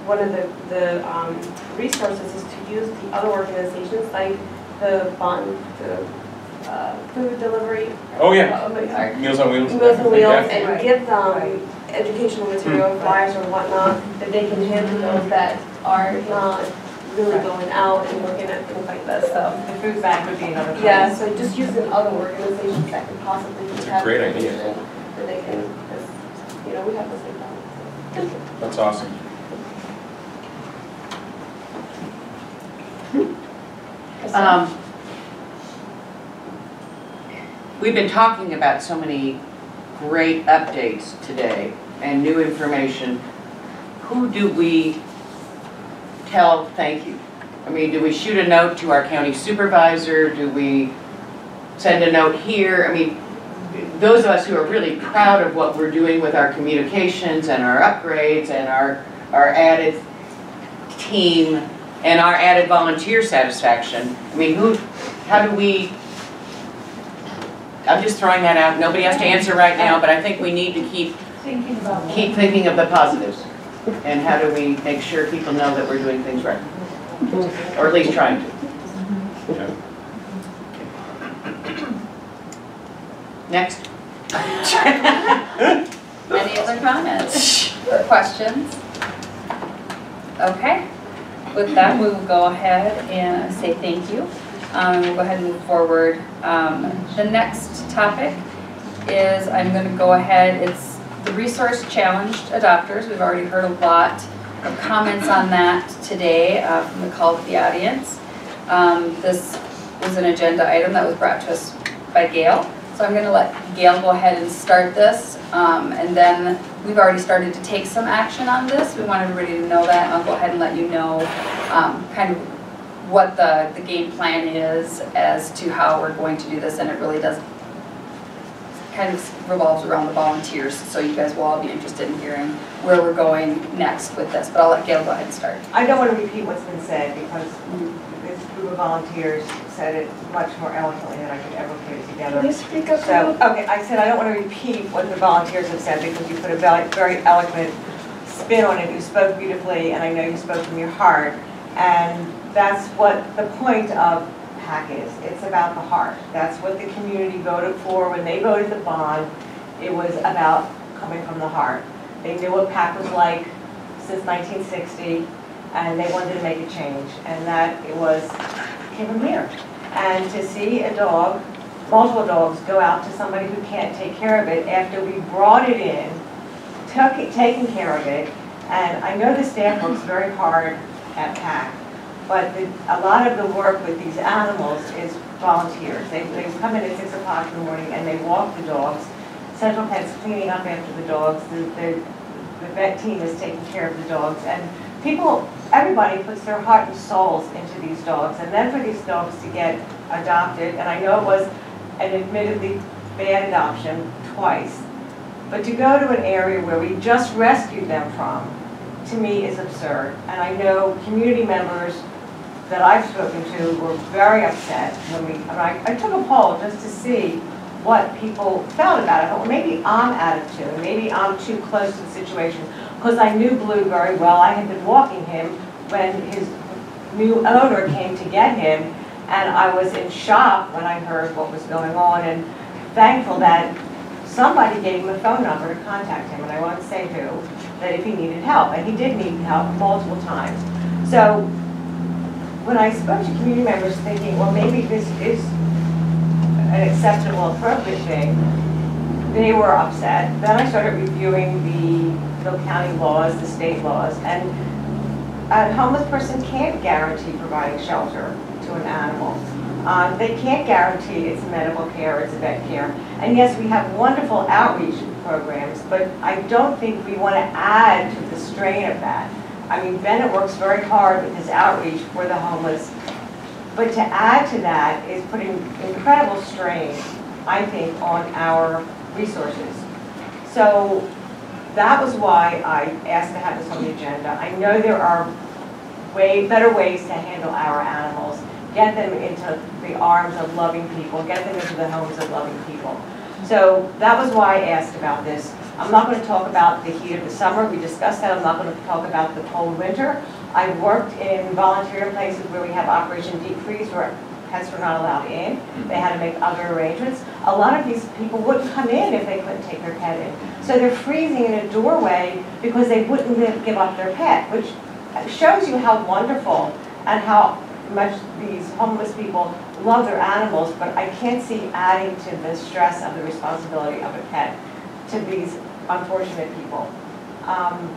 one of the, the, um, resources is to use the other organizations like the bond, the, uh, food delivery. Oh, yeah. Uh, what- sorry. Meals on Wheels. Meals on Wheels Yeah. and give them educational material, flyers or whatnot, that they can hand to those that are not really going out and looking at things like this, so. The food bank would be another. Yeah, so just using other organizations that could possibly It's a great idea. information That they can, 'cause, you know, we have the same problem. That's awesome. Um, We've been talking about so many great updates today and new information. Who do we tell thank you? I mean, do we shoot a note to our county supervisor? Do we send a note here? I mean, those of us who are really proud of what we're doing with our communications and our upgrades and our, our added team and our added volunteer satisfaction, I mean, who, how do we, I'm just throwing that out, nobody has to answer right now, but I think we need to keep, Thinking keep thinking of the positives. And how do we make sure people know that we're doing things right? Or at least trying to. Next. Any other comments or questions? Okay, with that, we will go ahead and say thank you. Um, We'll go ahead and move forward. Um, The next topic is, I'm going to go ahead, it's the resource challenged adopters. We've already heard a lot of comments on that today uh, from the call to the audience. Um, This was an agenda item that was brought to us by Gail. So I'm going to let Gail go ahead and start this. um, And then we've already started to take some action on this. We want everybody to know that. I'll go ahead and let you know um, kind of what the, the game plan is as to how we're going to do this. And it really does kind of revolves around the volunteers. So you guys will all be interested in hearing where we're going next with this. But I'll let Gail go ahead and start. I don't want to repeat what's been said because mm-hmm. this group of volunteers said it much more eloquently than I could ever put it together. Can you speak up So, okay, I said I don't want to repeat what the volunteers have said because you put a very, very eloquent spin on it. You spoke beautifully and I know you spoke from your heart. And that's what the point of PAC is. It's about the heart. That's what the community voted for. When they voted the bond, it was about coming from the heart. They knew what PAC was like since 1960, and they wanted to make a change, and that it was, came from here. And to see a dog, multiple dogs, go out to somebody who can't take care of it after we brought it in, took it, taken care of it, and I know the staff works very hard at PAC, but the, a lot of the work with these animals is volunteers. They, they come in at six o'clock in the morning and they walk the dogs. Central Pet's cleaning up after the dogs, the, the, the vet team is taking care of the dogs, and people, everybody puts their heart and souls into these dogs, and then for these dogs to get adopted, and I know it was an admittedly bad adoption twice, but to go to an area where we just rescued them from, to me is absurd. And I know community members that I've spoken to were very upset when we, I, I took a poll just to see what people felt about it. But maybe I'm tune, maybe I'm too close to the situation. Because I knew Blue very well. I had been walking him when his new owner came to get him. And I was in shock when I heard what was going on and thankful that somebody gave him a phone number to contact him, and I won't say who, that if he needed help, and he did need help multiple times. So when I spoke to community members thinking, well, maybe this is an acceptable, appropriate thing, they were upset. Then I started reviewing the, the county laws, the state laws, and a homeless person can't guarantee providing shelter to an animal. Uh, They can't guarantee it's medical care, it's vet care. And yes, we have wonderful outreach programs, but I don't think we want to add to the strain of that. I mean, Bennett works very hard with his outreach for the homeless, but to add to that is putting incredible strain, I think, on our resources. So that was why I asked to have this on the agenda. I know there are way, better ways to handle our animals, get them into the arms of loving people, get them into the homes of loving people. So that was why I asked about this. I'm not going to talk about the heat of the summer, we discussed that, I'm not going to talk about the cold winter. I've worked in volunteer places where we have Operation Deep Freeze, where pets were not allowed in. They had to make other arrangements. A lot of these people wouldn't come in if they couldn't take their pet in. So they're freezing in a doorway because they wouldn't give give up their pet, which shows you how wonderful and how much these homeless people love their animals, but I can't see adding to the stress of the responsibility of a pet to these unfortunate people. Um,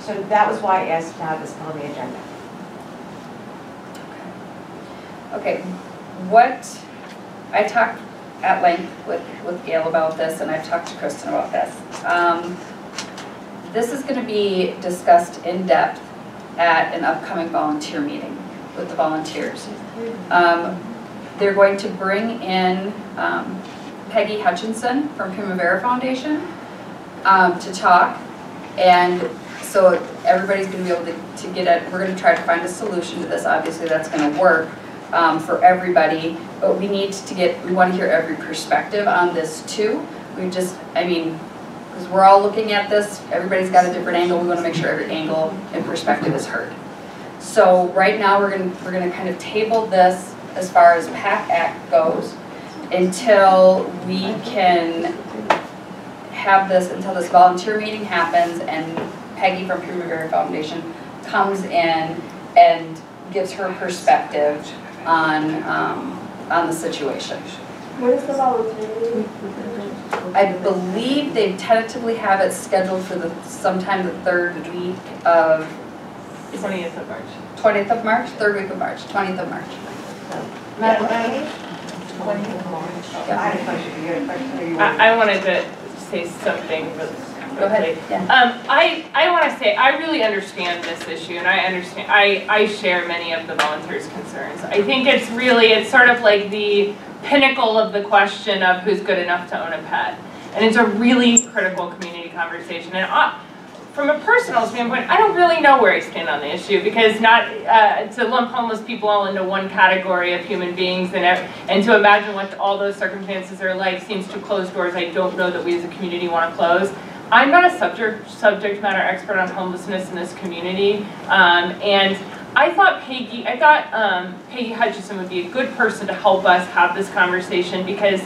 So that was why I asked to have this on the agenda. Okay, what, I talked at length with, with Gail about this, and I've talked to Kristen about this. Um, This is gonna be discussed in depth at an upcoming volunteer meeting with the volunteers. Um, They're going to bring in um, Peggy Hutchison from Primavera Foundation um, to talk. And so everybody's gonna be able to, to get it. we're gonna try to find a solution to this, obviously that's gonna work um, for everybody. But we need to get, we wanna hear every perspective on this too. We just, I mean, because we're all looking at this, everybody's got a different angle, we wanna make sure every angle and perspective is heard. So right now, we're gonna, we're gonna kind of table this as far as PACAC goes until we can have this, until this volunteer meeting happens and Peggy from Primavera Foundation comes in and gives her perspective on, um, on the situation. When is the volunteer meeting? I believe they tentatively have it scheduled for the, sometime the third week of. Twentieth of March. Twentieth of March, third week of March, twentieth of March. Madam Mayor? I had a question for you, a question for you. I, I wanted to say something really Go ahead, yeah. Um, I, I want to say, I really understand this issue, and I understand, I, I share many of the volunteers' concerns. I think it's really, it's sort of like the pinnacle of the question of who's good enough to own a pet. And it's a really critical community conversation, and I, from a personal standpoint, I don't really know where I stand on the issue, because not, uh, to lump homeless people all into one category of human beings and, and to imagine what all those circumstances are like seems to close doors I don't know that we as a community want to close. I'm not a subject, subject matter expert on homelessness in this community, um, and I thought Peggy, I thought um, Peggy Hutchison would be a good person to help us have this conversation because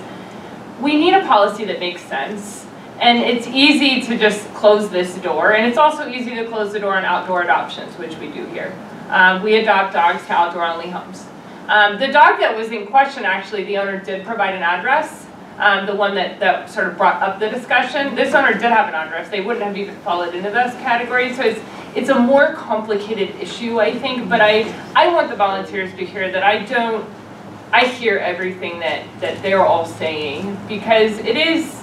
we need a policy that makes sense. And it's easy to just close this door, and it's also easy to close the door on outdoor adoptions, which we do here. Um, we adopt dogs to outdoor-only homes. Um, the dog that was in question, actually, the owner did provide an address, um, the one that, that sort of brought up the discussion. This owner did have an address. They wouldn't have even followed into those categories. So it's, it's a more complicated issue, I think. But I, I want the volunteers to hear that I don't, I hear everything that, that they're all saying because it is,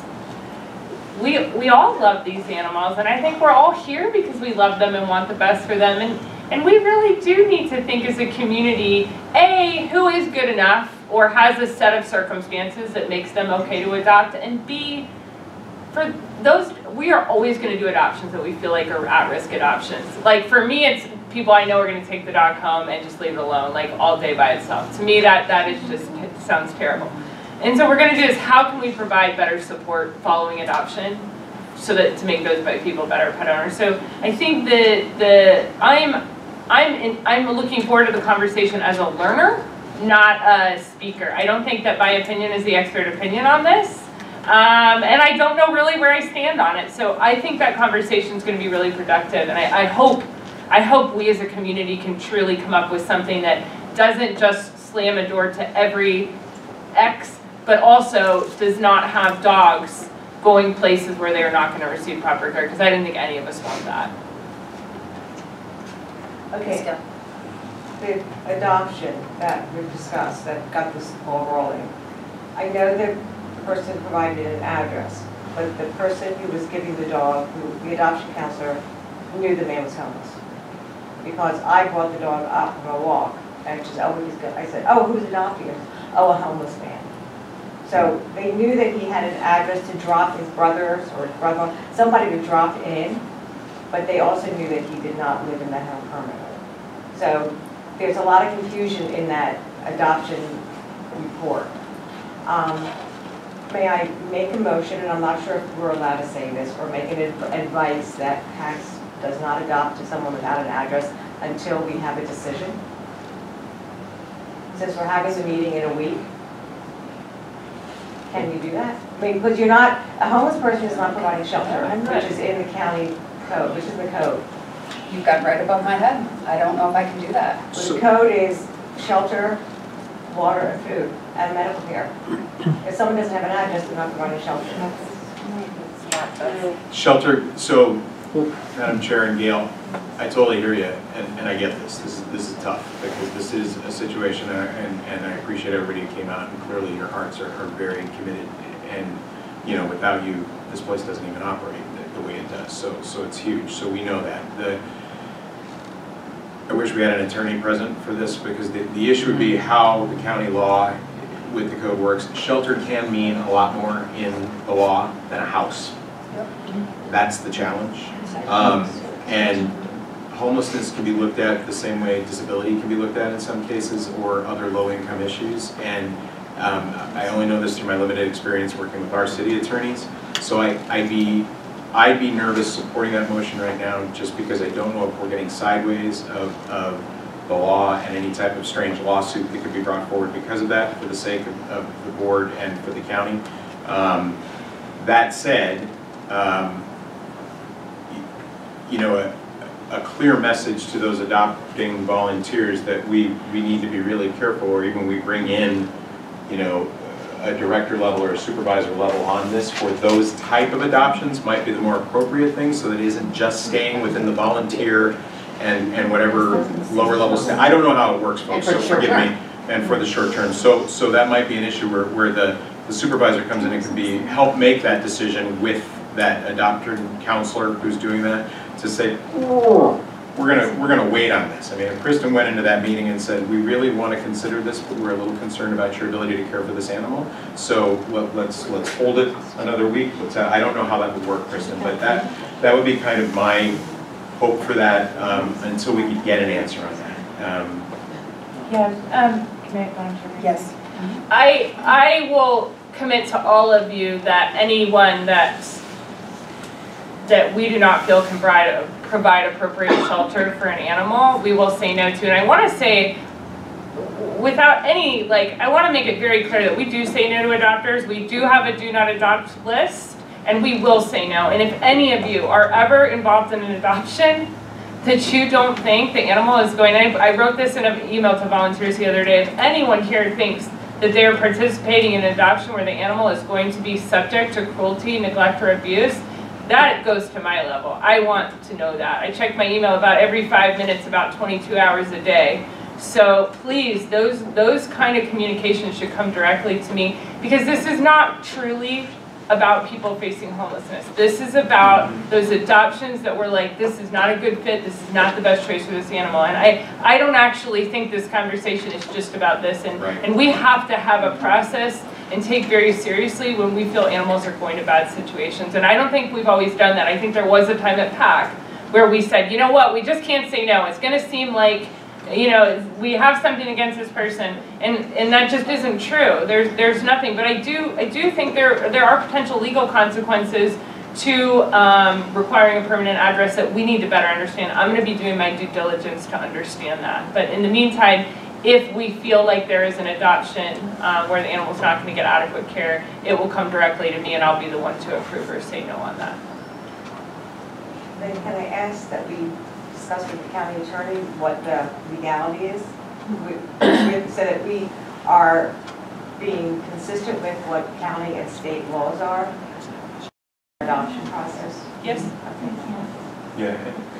we, we all love these animals and I think we're all here because we love them and want the best for them. And, and we really do need to think as a community, A, who is good enough or has a set of circumstances that makes them okay to adopt, and B, for those, we are always gonna do adoptions that we feel like are at-risk adoptions. Like, for me, it's people I know are gonna take the dog home and just leave it alone, like, all day by itself. To me, that, that is just, sounds terrible. And so we're gonna do is, how can we provide better support following adoption? So that, to make those people better pet owners. So I think that the, I'm, I'm, in, I'm looking forward to the conversation as a learner, not a speaker. I don't think that my opinion is the expert opinion on this. Um, and I don't know really where I stand on it. So I think that conversation is going to be really productive. And I, I hope, I hope we as a community can truly come up with something that doesn't just slam a door to every X, but also does not have dogs going places where they are not going to receive proper care. Because I didn't think any of us want that. Okay. The adoption that we've discussed, that got this ball rolling. I know that the person provided an address, but the person who was giving the dog, who, the adoption counselor, knew the man was homeless. Because I brought the dog out for a walk, and she said, oh, he's good. I said, oh, who's adopting him? Oh, a homeless man. So they knew that he had an address to drop his brothers or his brother, somebody to drop in, but they also knew that he did not live in that home permanently. So there's a lot of confusion in that adoption report. Um, May I make a motion, and I'm not sure if we're allowed to say this, or make an adv- advice that PACS does not adopt to someone without an address until we have a decision? Since we're having the meeting in a week, can you do that? I mean, because you're not, a homeless person is not providing shelter, which is in the county code, which is the code. You've got right above my head. I don't know if I can do that. Well, The code is shelter, water, and food, and medical care. If someone doesn't have an address, they're not providing shelter. Shelter, so, Madam Chair and Gail, I totally hear you, and, and I get this, this is, this is tough, because this is a situation, and, and I appreciate everybody who came out, and clearly your hearts are, are very committed, and, you know, without you, this place doesn't even operate the, the way it does, so, so it's huge, so we know that. The, I wish we had an attorney present for this, because the, the issue would be mm-hmm. how the county law with the code works. Shelter can mean a lot more in the law than a house. That's the challenge. Um, and homelessness can be looked at the same way disability can be looked at in some cases, or other low-income issues. And um, I only know this through my limited experience working with our city attorneys. So I, I'd be, I'd be nervous supporting that motion right now, just because I don't know if we're getting sideways of, of the law and any type of strange lawsuit that could be brought forward because of that, for the sake of, of the board and for the county. Um, that said, um, you know, a, a clear message to those adopting volunteers that we, we need to be really careful, or even we bring in, you know, a director level or a supervisor level on this for those type of adoptions might be the more appropriate thing, so that it isn't just staying within the volunteer and, and whatever lower level sta I don't know how it works, folks, so forgive me. And for the short term, so, so that might be an issue where, where the the supervisor comes in and can be, help make that decision with that adopter counselor who's doing that, to say, "Oh, we're gonna, we're gonna wait on this. I mean, if Kristen went into that meeting and said, we really want to consider this, but we're a little concerned about your ability to care for this animal, so let- let's, let's hold it another week. Let's, I don't know how that would work, Kristen, but that, that would be kind of my hope for that, um, until we could get an answer on that. Um, Yeah, um, may I volunteer? Yes. I, I will commit to all of you that anyone that, that we do not feel can provide, provide appropriate shelter for an animal, we will say no to. And I want to say, without any, like, I want to make it very clear that we do say no to adopters. We do have a do not adopt list, and we will say no. And if any of you are ever involved in an adoption, that you don't think the animal is going, I, I wrote this in an email to volunteers the other day, if anyone here thinks that they are participating in an adoption where the animal is going to be subject to cruelty, neglect, or abuse, that goes to my level. I want to know that. I check my email about every five minutes, about 22 hours a day. So please, those, those kind of communications should come directly to me because this is not truly about people facing homelessness. This is about those adoptions that were like, this is not a good fit, this is not the best choice for this animal. And I, I don't actually think this conversation is just about this. And, Right. and we have to have a process and take very seriously when we feel animals are going to bad situations. And I don't think we've always done that. I think there was a time at PAC where we said, you know what, we just can't say no. It's gonna seem like, you know, we have something against this person, and, and that just isn't true. There's, there's nothing, but I do, I do think there, there are potential legal consequences to um, requiring a permanent address that we need to better understand. I'm gonna be doing my due diligence to understand that. But in the meantime, if we feel like there is an adoption uh, where the animal's not gonna get adequate care, it will come directly to me and I'll be the one to approve or say no on that. Then can I ask that we discuss with the county attorney what the legality is? We- we- So that we are being consistent with what county and state laws are? Adoption process? Yes. Yeah,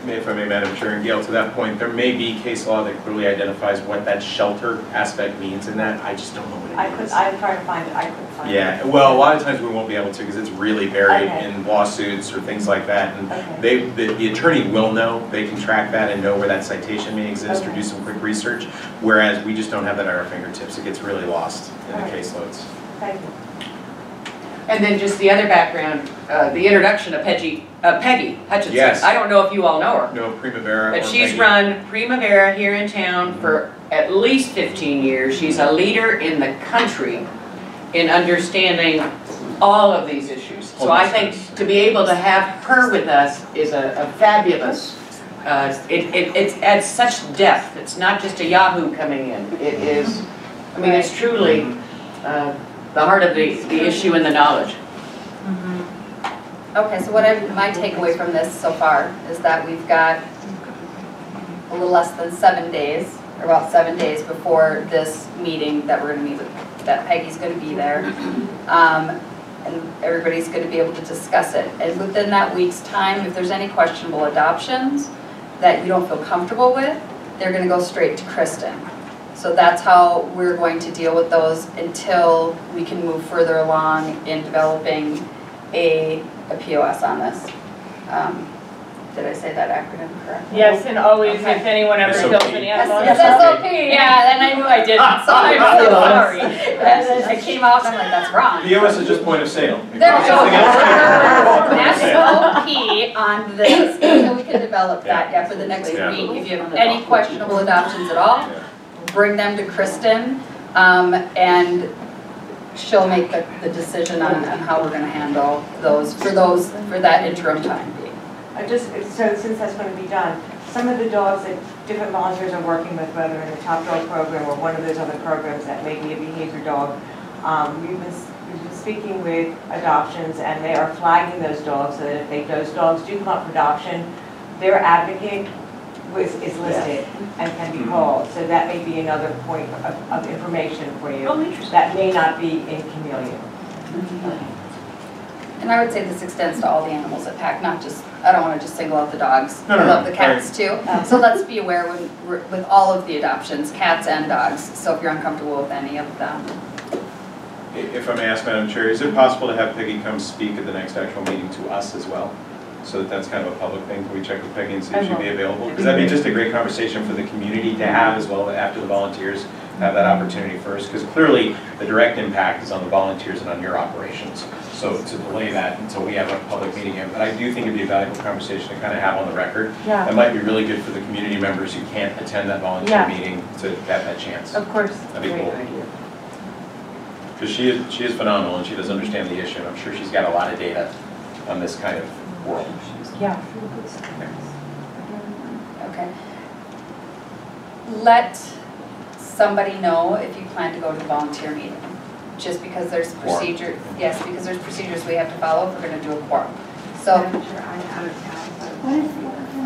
if I may, Madam Chair, and Gail, to that point, there may be case law that clearly identifies what that shelter aspect means in that, I just don't know what I it could, means. I'm trying to find it, I couldn't find it. Yeah, well, a lot of times we won't be able to, because it's really buried Okay. in lawsuits or things like that, and they, the, the attorney will know, they can track that and know where that citation may exist, or do some quick research, whereas we just don't have that at our fingertips, it gets really lost in the Alright. caseloads. Thank you. And then just the other background, uh, the introduction of Peggy, uh, Peggy Hutchison. Yes. I don't know if you all know her, No Primavera or but she's Maggie. run Primavera here in town for at least 15 years. She's a leader in the country in understanding all of these issues. So I think to be able to have her with us is a a fabulous, uh, it, it, it adds such depth. It's not just a Yahoo coming in. It is, I mean, it's truly uh, the heart of the, the issue and the knowledge. Okay, so what I, my takeaway from this so far is that we've got a little less than seven days, or about seven days before this meeting that we're gonna meet with, that Peggy's gonna be there. Um, and everybody's gonna be able to discuss it. And within that week's time, if there's any questionable adoptions that you don't feel comfortable with, they're gonna go straight to Kristen. So that's how we're going to deal with those until we can move further along in developing a, a POS on this. Um, Did I say that acronym correctly? Yes, and always, if anyone ever SOP. kills an animal. Yes, SOP, yeah, and I knew I didn't, so I'm so sorry. And then I came out and I'm like, that's wrong. POS is just point of sale. If There we go. something else, it's point of sale. SOP on this, so we can develop that, yeah, for the next Yeah. week. If you have any questionable adoptions at all, bring them to Kristen, um, and she'll make the, the decision on, on how we're gonna handle those, for those, for that interim time being. I just, so since that's going to be done, some of the dogs that different volunteers are working with, whether in the Top Dog program or one of those other programs that may be a behavior dog, um, we've been, we've been speaking with adoptions and they are flagging those dogs so that if they, those dogs do come up for adoption, their advocate was, is listed and can be mm-hmm. called. So that may be another point of, of information for you. Oh, interesting. That may not be in Chameleon. Mm-hmm. And I would say this extends to all the animals at PAC, not just, I don't wanna just single out the dogs. No, no, I love no, the cats too. So let's be aware when, with all of the adoptions, cats and dogs, so if you're uncomfortable with any of them. If I may ask, Madam Chair, is it possible to have Peggy come speak at the next actual meeting to us as well? So that that's kind of a public thing, can we check with Peggy and see if she'd be available? Because that'd be just a great conversation for the community to have as well after the volunteers have that opportunity first. Because clearly, the direct impact is on the volunteers and on your operations. So to delay that until we have a public meeting, but I do think it'd be a valuable conversation to kind of have on the record. Yeah. That might be really good for the community members who can't attend that volunteer Yeah. meeting to have that chance. Of course. That'd be cool. Because she is, she is phenomenal and she does understand the issue, and I'm sure she's got a lot of data on this kind of world. Yeah. Okay. Let somebody know if you plan to go to the volunteer meeting. Just because there's Quorum. procedure, yes, because there's procedures we have to follow if we're gonna do a quorum. So.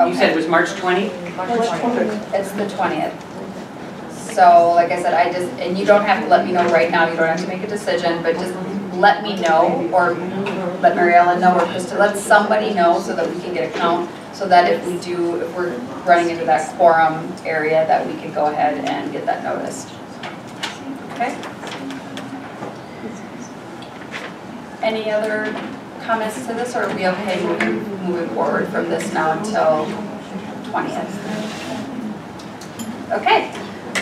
You said it was March 20? It's the twentieth. So, like I said, I just, and you don't have to let me know right now, you don't have to make a decision, but just let me know, or let Mary Ellen know, or just to let somebody know so that we can get a count, so that if we do, if we're running into that quorum area, that we can go ahead and get that noticed. Okay? Any other comments to this, or are we okay moving, forward from this now until twentieth? Okay,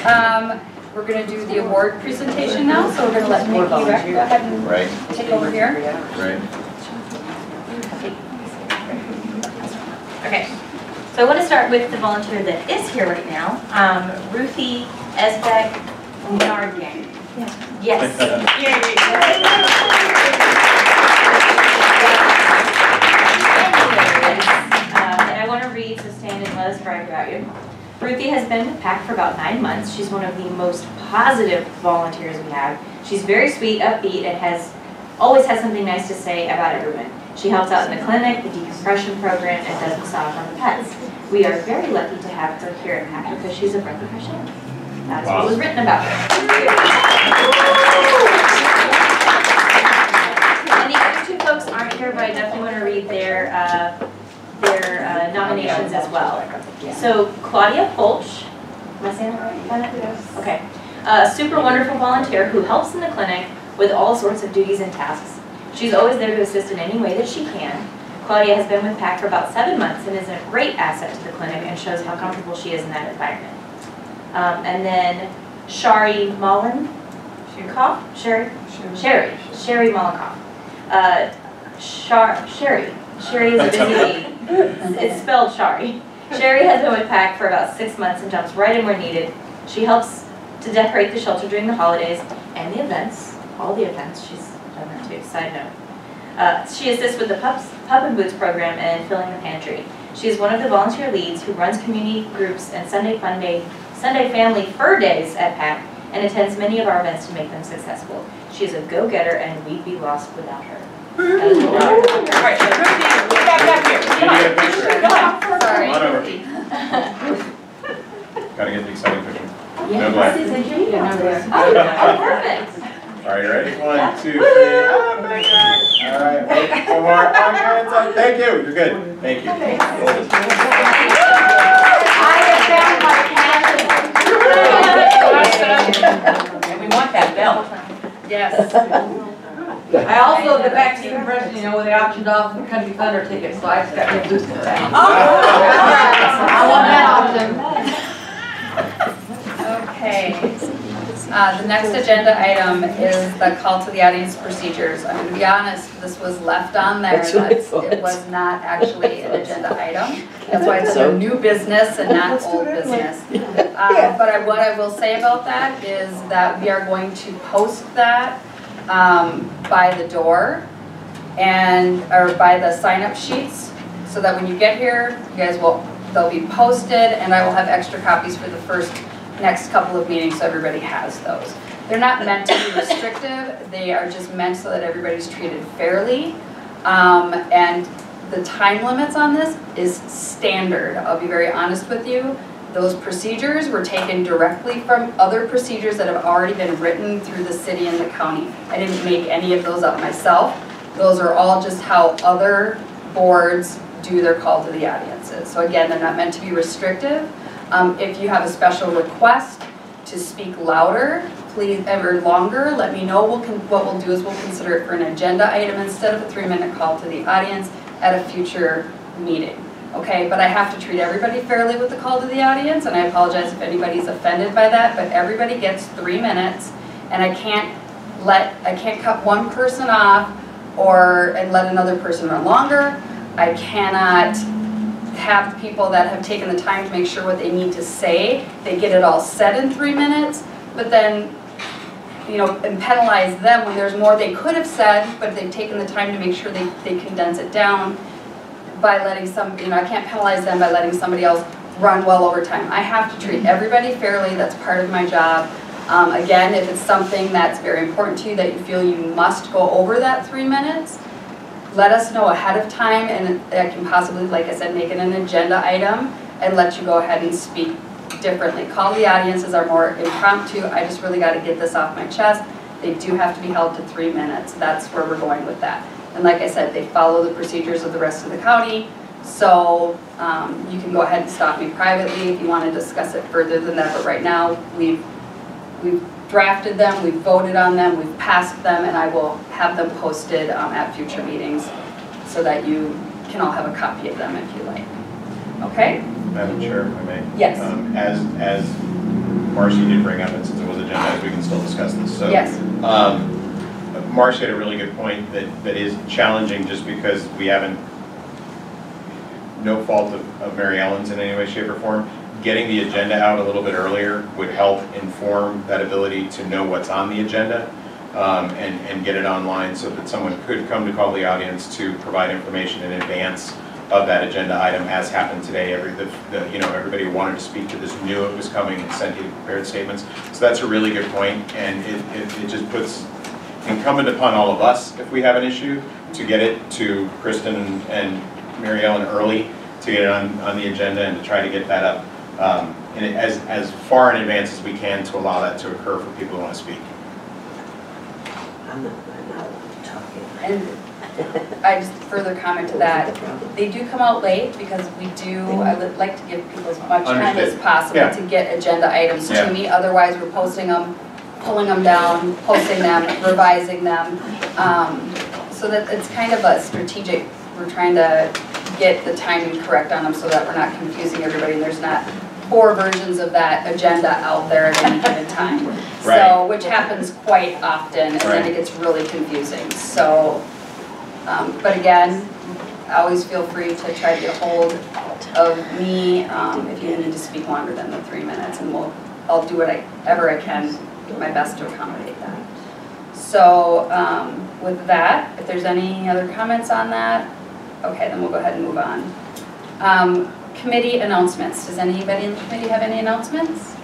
um, we're gonna do the award presentation now, so we're gonna let Nikki go ahead and Right, take over here. right. Okay, so I want to start with the volunteer that is here right now, um, Ruthie Esbeck Nardgang. Yes. And I want to read, so stand and let us brag about you. Ruthie has been with PAC for about nine months. She's one of the most positive volunteers we have. She's very sweet, upbeat, and has, always has something nice to say about everyone. She helps out in the clinic, the decompression program, and does massage on the pets. We are very lucky to have her here at PAC because she's a breath of fresh air. That's what was written about her. And the other two folks aren't here, but I definitely want to read their, uh, their uh, nominations as well. So Claudia Polch, am I saying that right? Yes. Okay. A super wonderful volunteer who helps in the clinic with all sorts of duties and tasks. She's always there to assist in any way that she can. Claudia has been with PAC for about seven months and is a great asset to the clinic and shows how comfortable she is in that environment. Um, and then Shari Mullen, Koff, Sherry, Sherry, Sherry Mollenkoff. Uh, Shar, Sherry, Sherry is a busy bee. It's spelled Shari. Sherry has been with PAC for about six months and jumps right in where needed. She helps to decorate the shelter during the holidays and the events, all the events, she's done that too, side note. Uh, she assists with the pups, Pup and Boots program and filling the pantry. She is one of the volunteer leads who runs community groups and Sunday Fun Day, Sunday Family Fur Days at PAC and attends many of our events to make them successful. She is a go-getter and we'd be lost without her. That is what All right, so Ruthie, get back up here. Come on, come on. Sorry. Come on over. Gotta get the exciting picture. No Yes, delay. it's in here. Oh, oh, perfect. All right, you ready? One, two, three. Ah, back there. All right, wait, one more. Oh, your hands up. Thank you. You're good. Thank you. I have found my passion. and we want that belt. Yes. I also, the back seat impression, you know, where they auctioned off the Country Thunder tickets, so I just got me boosted back. I want that option. Okay. Uh, the next agenda item is the call to the audience procedures. I'm gonna be honest, this was left on there. That's what I thought. It was not actually an agenda item. That's why it's a new business and not old business. Uh, but I, what I will say about that is that we are going to post that, um, by the door and, or by the sign-up sheets, so that when you get here, you guys will, they'll be posted, and I will have extra copies for the first, next couple of meetings, so everybody has those. They're not meant to be restrictive, they are just meant so that everybody's treated fairly. Um, and the time limits on this is standard, I'll be very honest with you. Those procedures were taken directly from other procedures that have already been written through the city and the county. I didn't make any of those up myself. Those are all just how other boards do their call to the audiences. So again, they're not meant to be restrictive. Um, if you have a special request to speak louder, please, ever longer, let me know. We'll, what we'll do is we'll consider it for an agenda item instead of a three-minute call to the audience at a future meeting. Okay, but I have to treat everybody fairly with the call to the audience, and I apologize if anybody's offended by that, but everybody gets three minutes, and I can't let, I can't cut one person off or, and let another person run longer. I cannot have people that have taken the time to make sure what they need to say, they get it all said in three minutes, but then, you know, and penalize them when there's more they could have said, but they've taken the time to make sure they, they condense it down by letting some, you know, I can't penalize them by letting somebody else run well over time. I have to treat everybody fairly, that's part of my job. Um, again, if it's something that's very important to you, that you feel you must go over that three minutes, let us know ahead of time and I can possibly, like I said, make it an agenda item and let you go ahead and speak differently. Call the audiences are more impromptu, I just really gotta get this off my chest. They do have to be held to three minutes, that's where we're going with that. And like I said, they follow the procedures of the rest of the county, so um, you can go ahead and stop me privately if you wanna discuss it further than that, but right now, we've, we've drafted them, we've voted on them, we've passed them, and I will have them posted um, at future meetings so that you can all have a copy of them if you like. Okay? Madam Chair, if I may. Yes. Um, As, as Marcy did bring up, and since it was agendized, we can still discuss this, so. Yes. Um, Marcy had a really good point that, that is challenging just because we haven't, no fault of, of Mary Ellen's in any way, shape, or form. Getting the agenda out a little bit earlier would help inform that ability to know what's on the agenda um, and, and get it online so that someone could come to call the audience to provide information in advance of that agenda item as happened today. Every, the, the, you know, everybody wanted to speak to this knew it was coming and sent you prepared statements. So that's a really good point, and it, it, it just puts incumbent upon all of us, if we have an issue, to get it to Kristen and, and Mary Ellen early, to get it on, on the agenda and to try to get that up um, in, as, as far in advance as we can to allow that to occur for people who want to speak. I'm not, I'm not talking. And I just further comment to that, they do come out late because we do, I would like to give people as much time as possible Yeah. to get agenda items Yeah. to me. Otherwise, we're posting them, pulling them down, posting them, revising them. Um, So that it's kind of a strategic, we're trying to get the timing correct on them so that we're not confusing everybody and there's not four versions of that agenda out there at any given time. Right. So, which happens quite often, and then it gets really confusing. So, um, but again, always feel free to try to get a hold of me um, if you need to speak longer than the three minutes, and we'll, I'll do whatever I can, my best to accommodate that. So, um, with that, if there's any other comments on that, okay, then we'll go ahead and move on. Um, Committee announcements, does anybody in the committee have any announcements?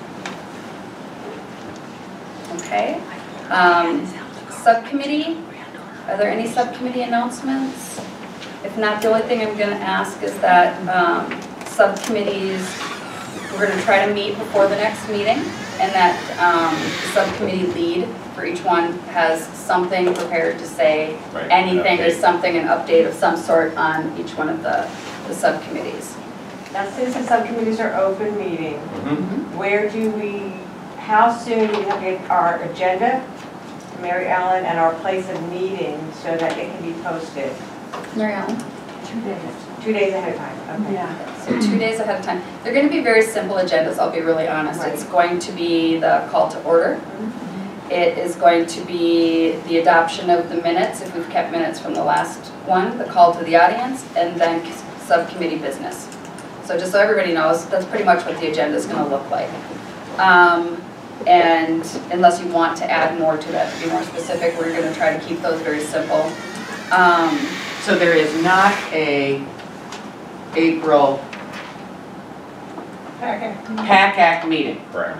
Okay. Um, Subcommittee, are there any subcommittee announcements? If not, the only thing I'm gonna ask is that um, subcommittees, we're gonna try to meet before the next meeting, and that um, subcommittee lead for each one has something prepared to say, Right, an anything or something, an update of some sort on each one of the the subcommittees. Now, since the subcommittees are open meeting, Mhm. where do we, how soon do we have to get our agenda, Mary Ellen, and our place of meeting so that it can be posted? Mary Ellen? Two days. Two days ahead of time, okay. So two days ahead of time. They're gonna be very simple agendas, I'll be really honest. It's going to be the call to order. It is going to be the adoption of the minutes, if we've kept minutes from the last one, the call to the audience, and then subcommittee business. So just so everybody knows, that's pretty much what the agenda is gonna look like. Um, and unless you want to add more to that, to be more specific, we're gonna try to keep those very simple. Um, So there is not a April PACAC meeting, Correct.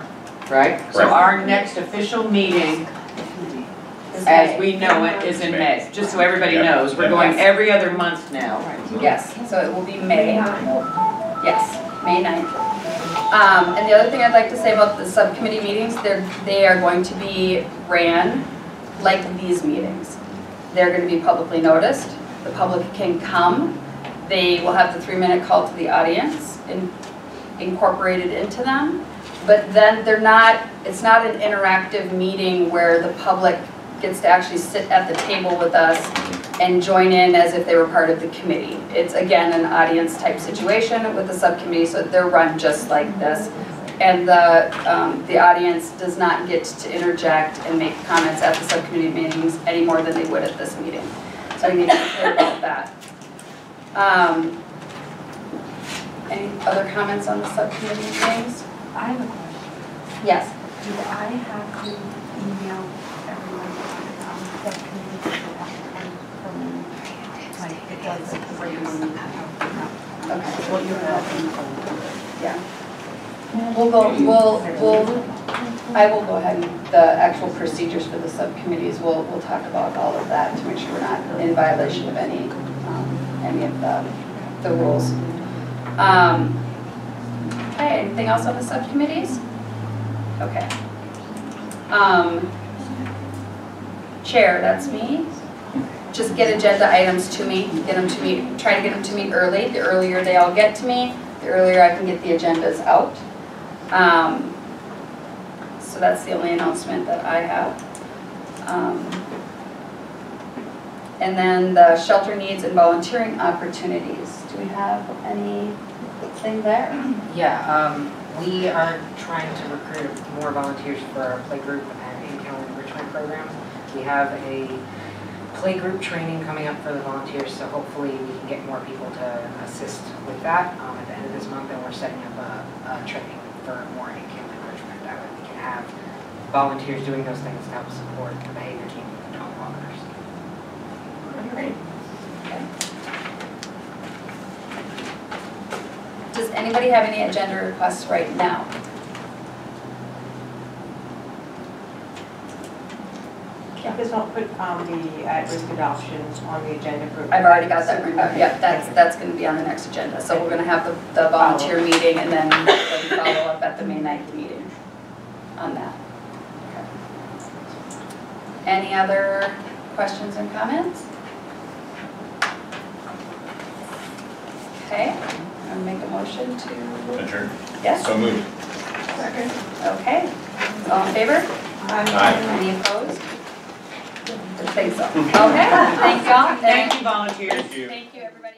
right? So Correct. our next official meeting, as we know it, is in May. Just so everybody Yep. knows, we're going every other month now. Yes, so it will be May. Yes, May 9th. Um, and the other thing I'd like to say about the subcommittee meetings, they're, they are going to be ran like these meetings. They're gonna be publicly noticed, the public can come, they will have the three-minute call to the audience in- incorporated into them, but then they're not, it's not an interactive meeting where the public gets to actually sit at the table with us and join in as if they were part of the committee. It's again, an audience type situation with the subcommittee, so they're run just like this. And the, um, the audience does not get to interject and make comments at the subcommittee meetings any more than they would at this meeting. So I need to be clear about that. Um, Any other comments on the subcommittee meetings? I have a question. Yes. Do I have to email everyone um, that committee from, like, it does regularly? Okay. What you have in Yeah. We'll go, we'll, we'll, I will go ahead and, the actual procedures for the subcommittees, we'll, we'll talk about all of that to make sure we're not in violation of any, um, any of the, the rules. Um, okay, anything else on the subcommittees? Okay. Um, chair, that's me. Just get agenda items to me, get them to me, try to get them to me early. The earlier they all get to me, the earlier I can get the agendas out. Um, so that's the only announcement that I have. Um, and then the shelter needs and volunteering opportunities. Do we have anything there? Yeah, um, we are trying to recruit more volunteers for our playgroup and in-kennel enrichment programs. We have a playgroup training coming up for the volunteers, so hopefully we can get more people to assist with that um, at the end of this month, and we're setting up a, a training for more in-kennel enrichment. That way we can have volunteers doing those things to help support the behavior team of the dog walkers. Great. Does anybody have any agenda requests right now? Please don't put um, the at-risk adoptions on the agenda for. I've already got that written yep, that's, that's gonna be on the next agenda. So we're gonna have the, the volunteer meeting and then then follow up at the May ninth meeting on that. Okay. Any other questions and comments? Okay, I'll make a motion to, Adjourn. yes, So moved. Second. okay. All in favor? Aye. Any opposed? I think so. Okay, thank y'all. Thank you, volunteers. Thank you. Thank you, everybody.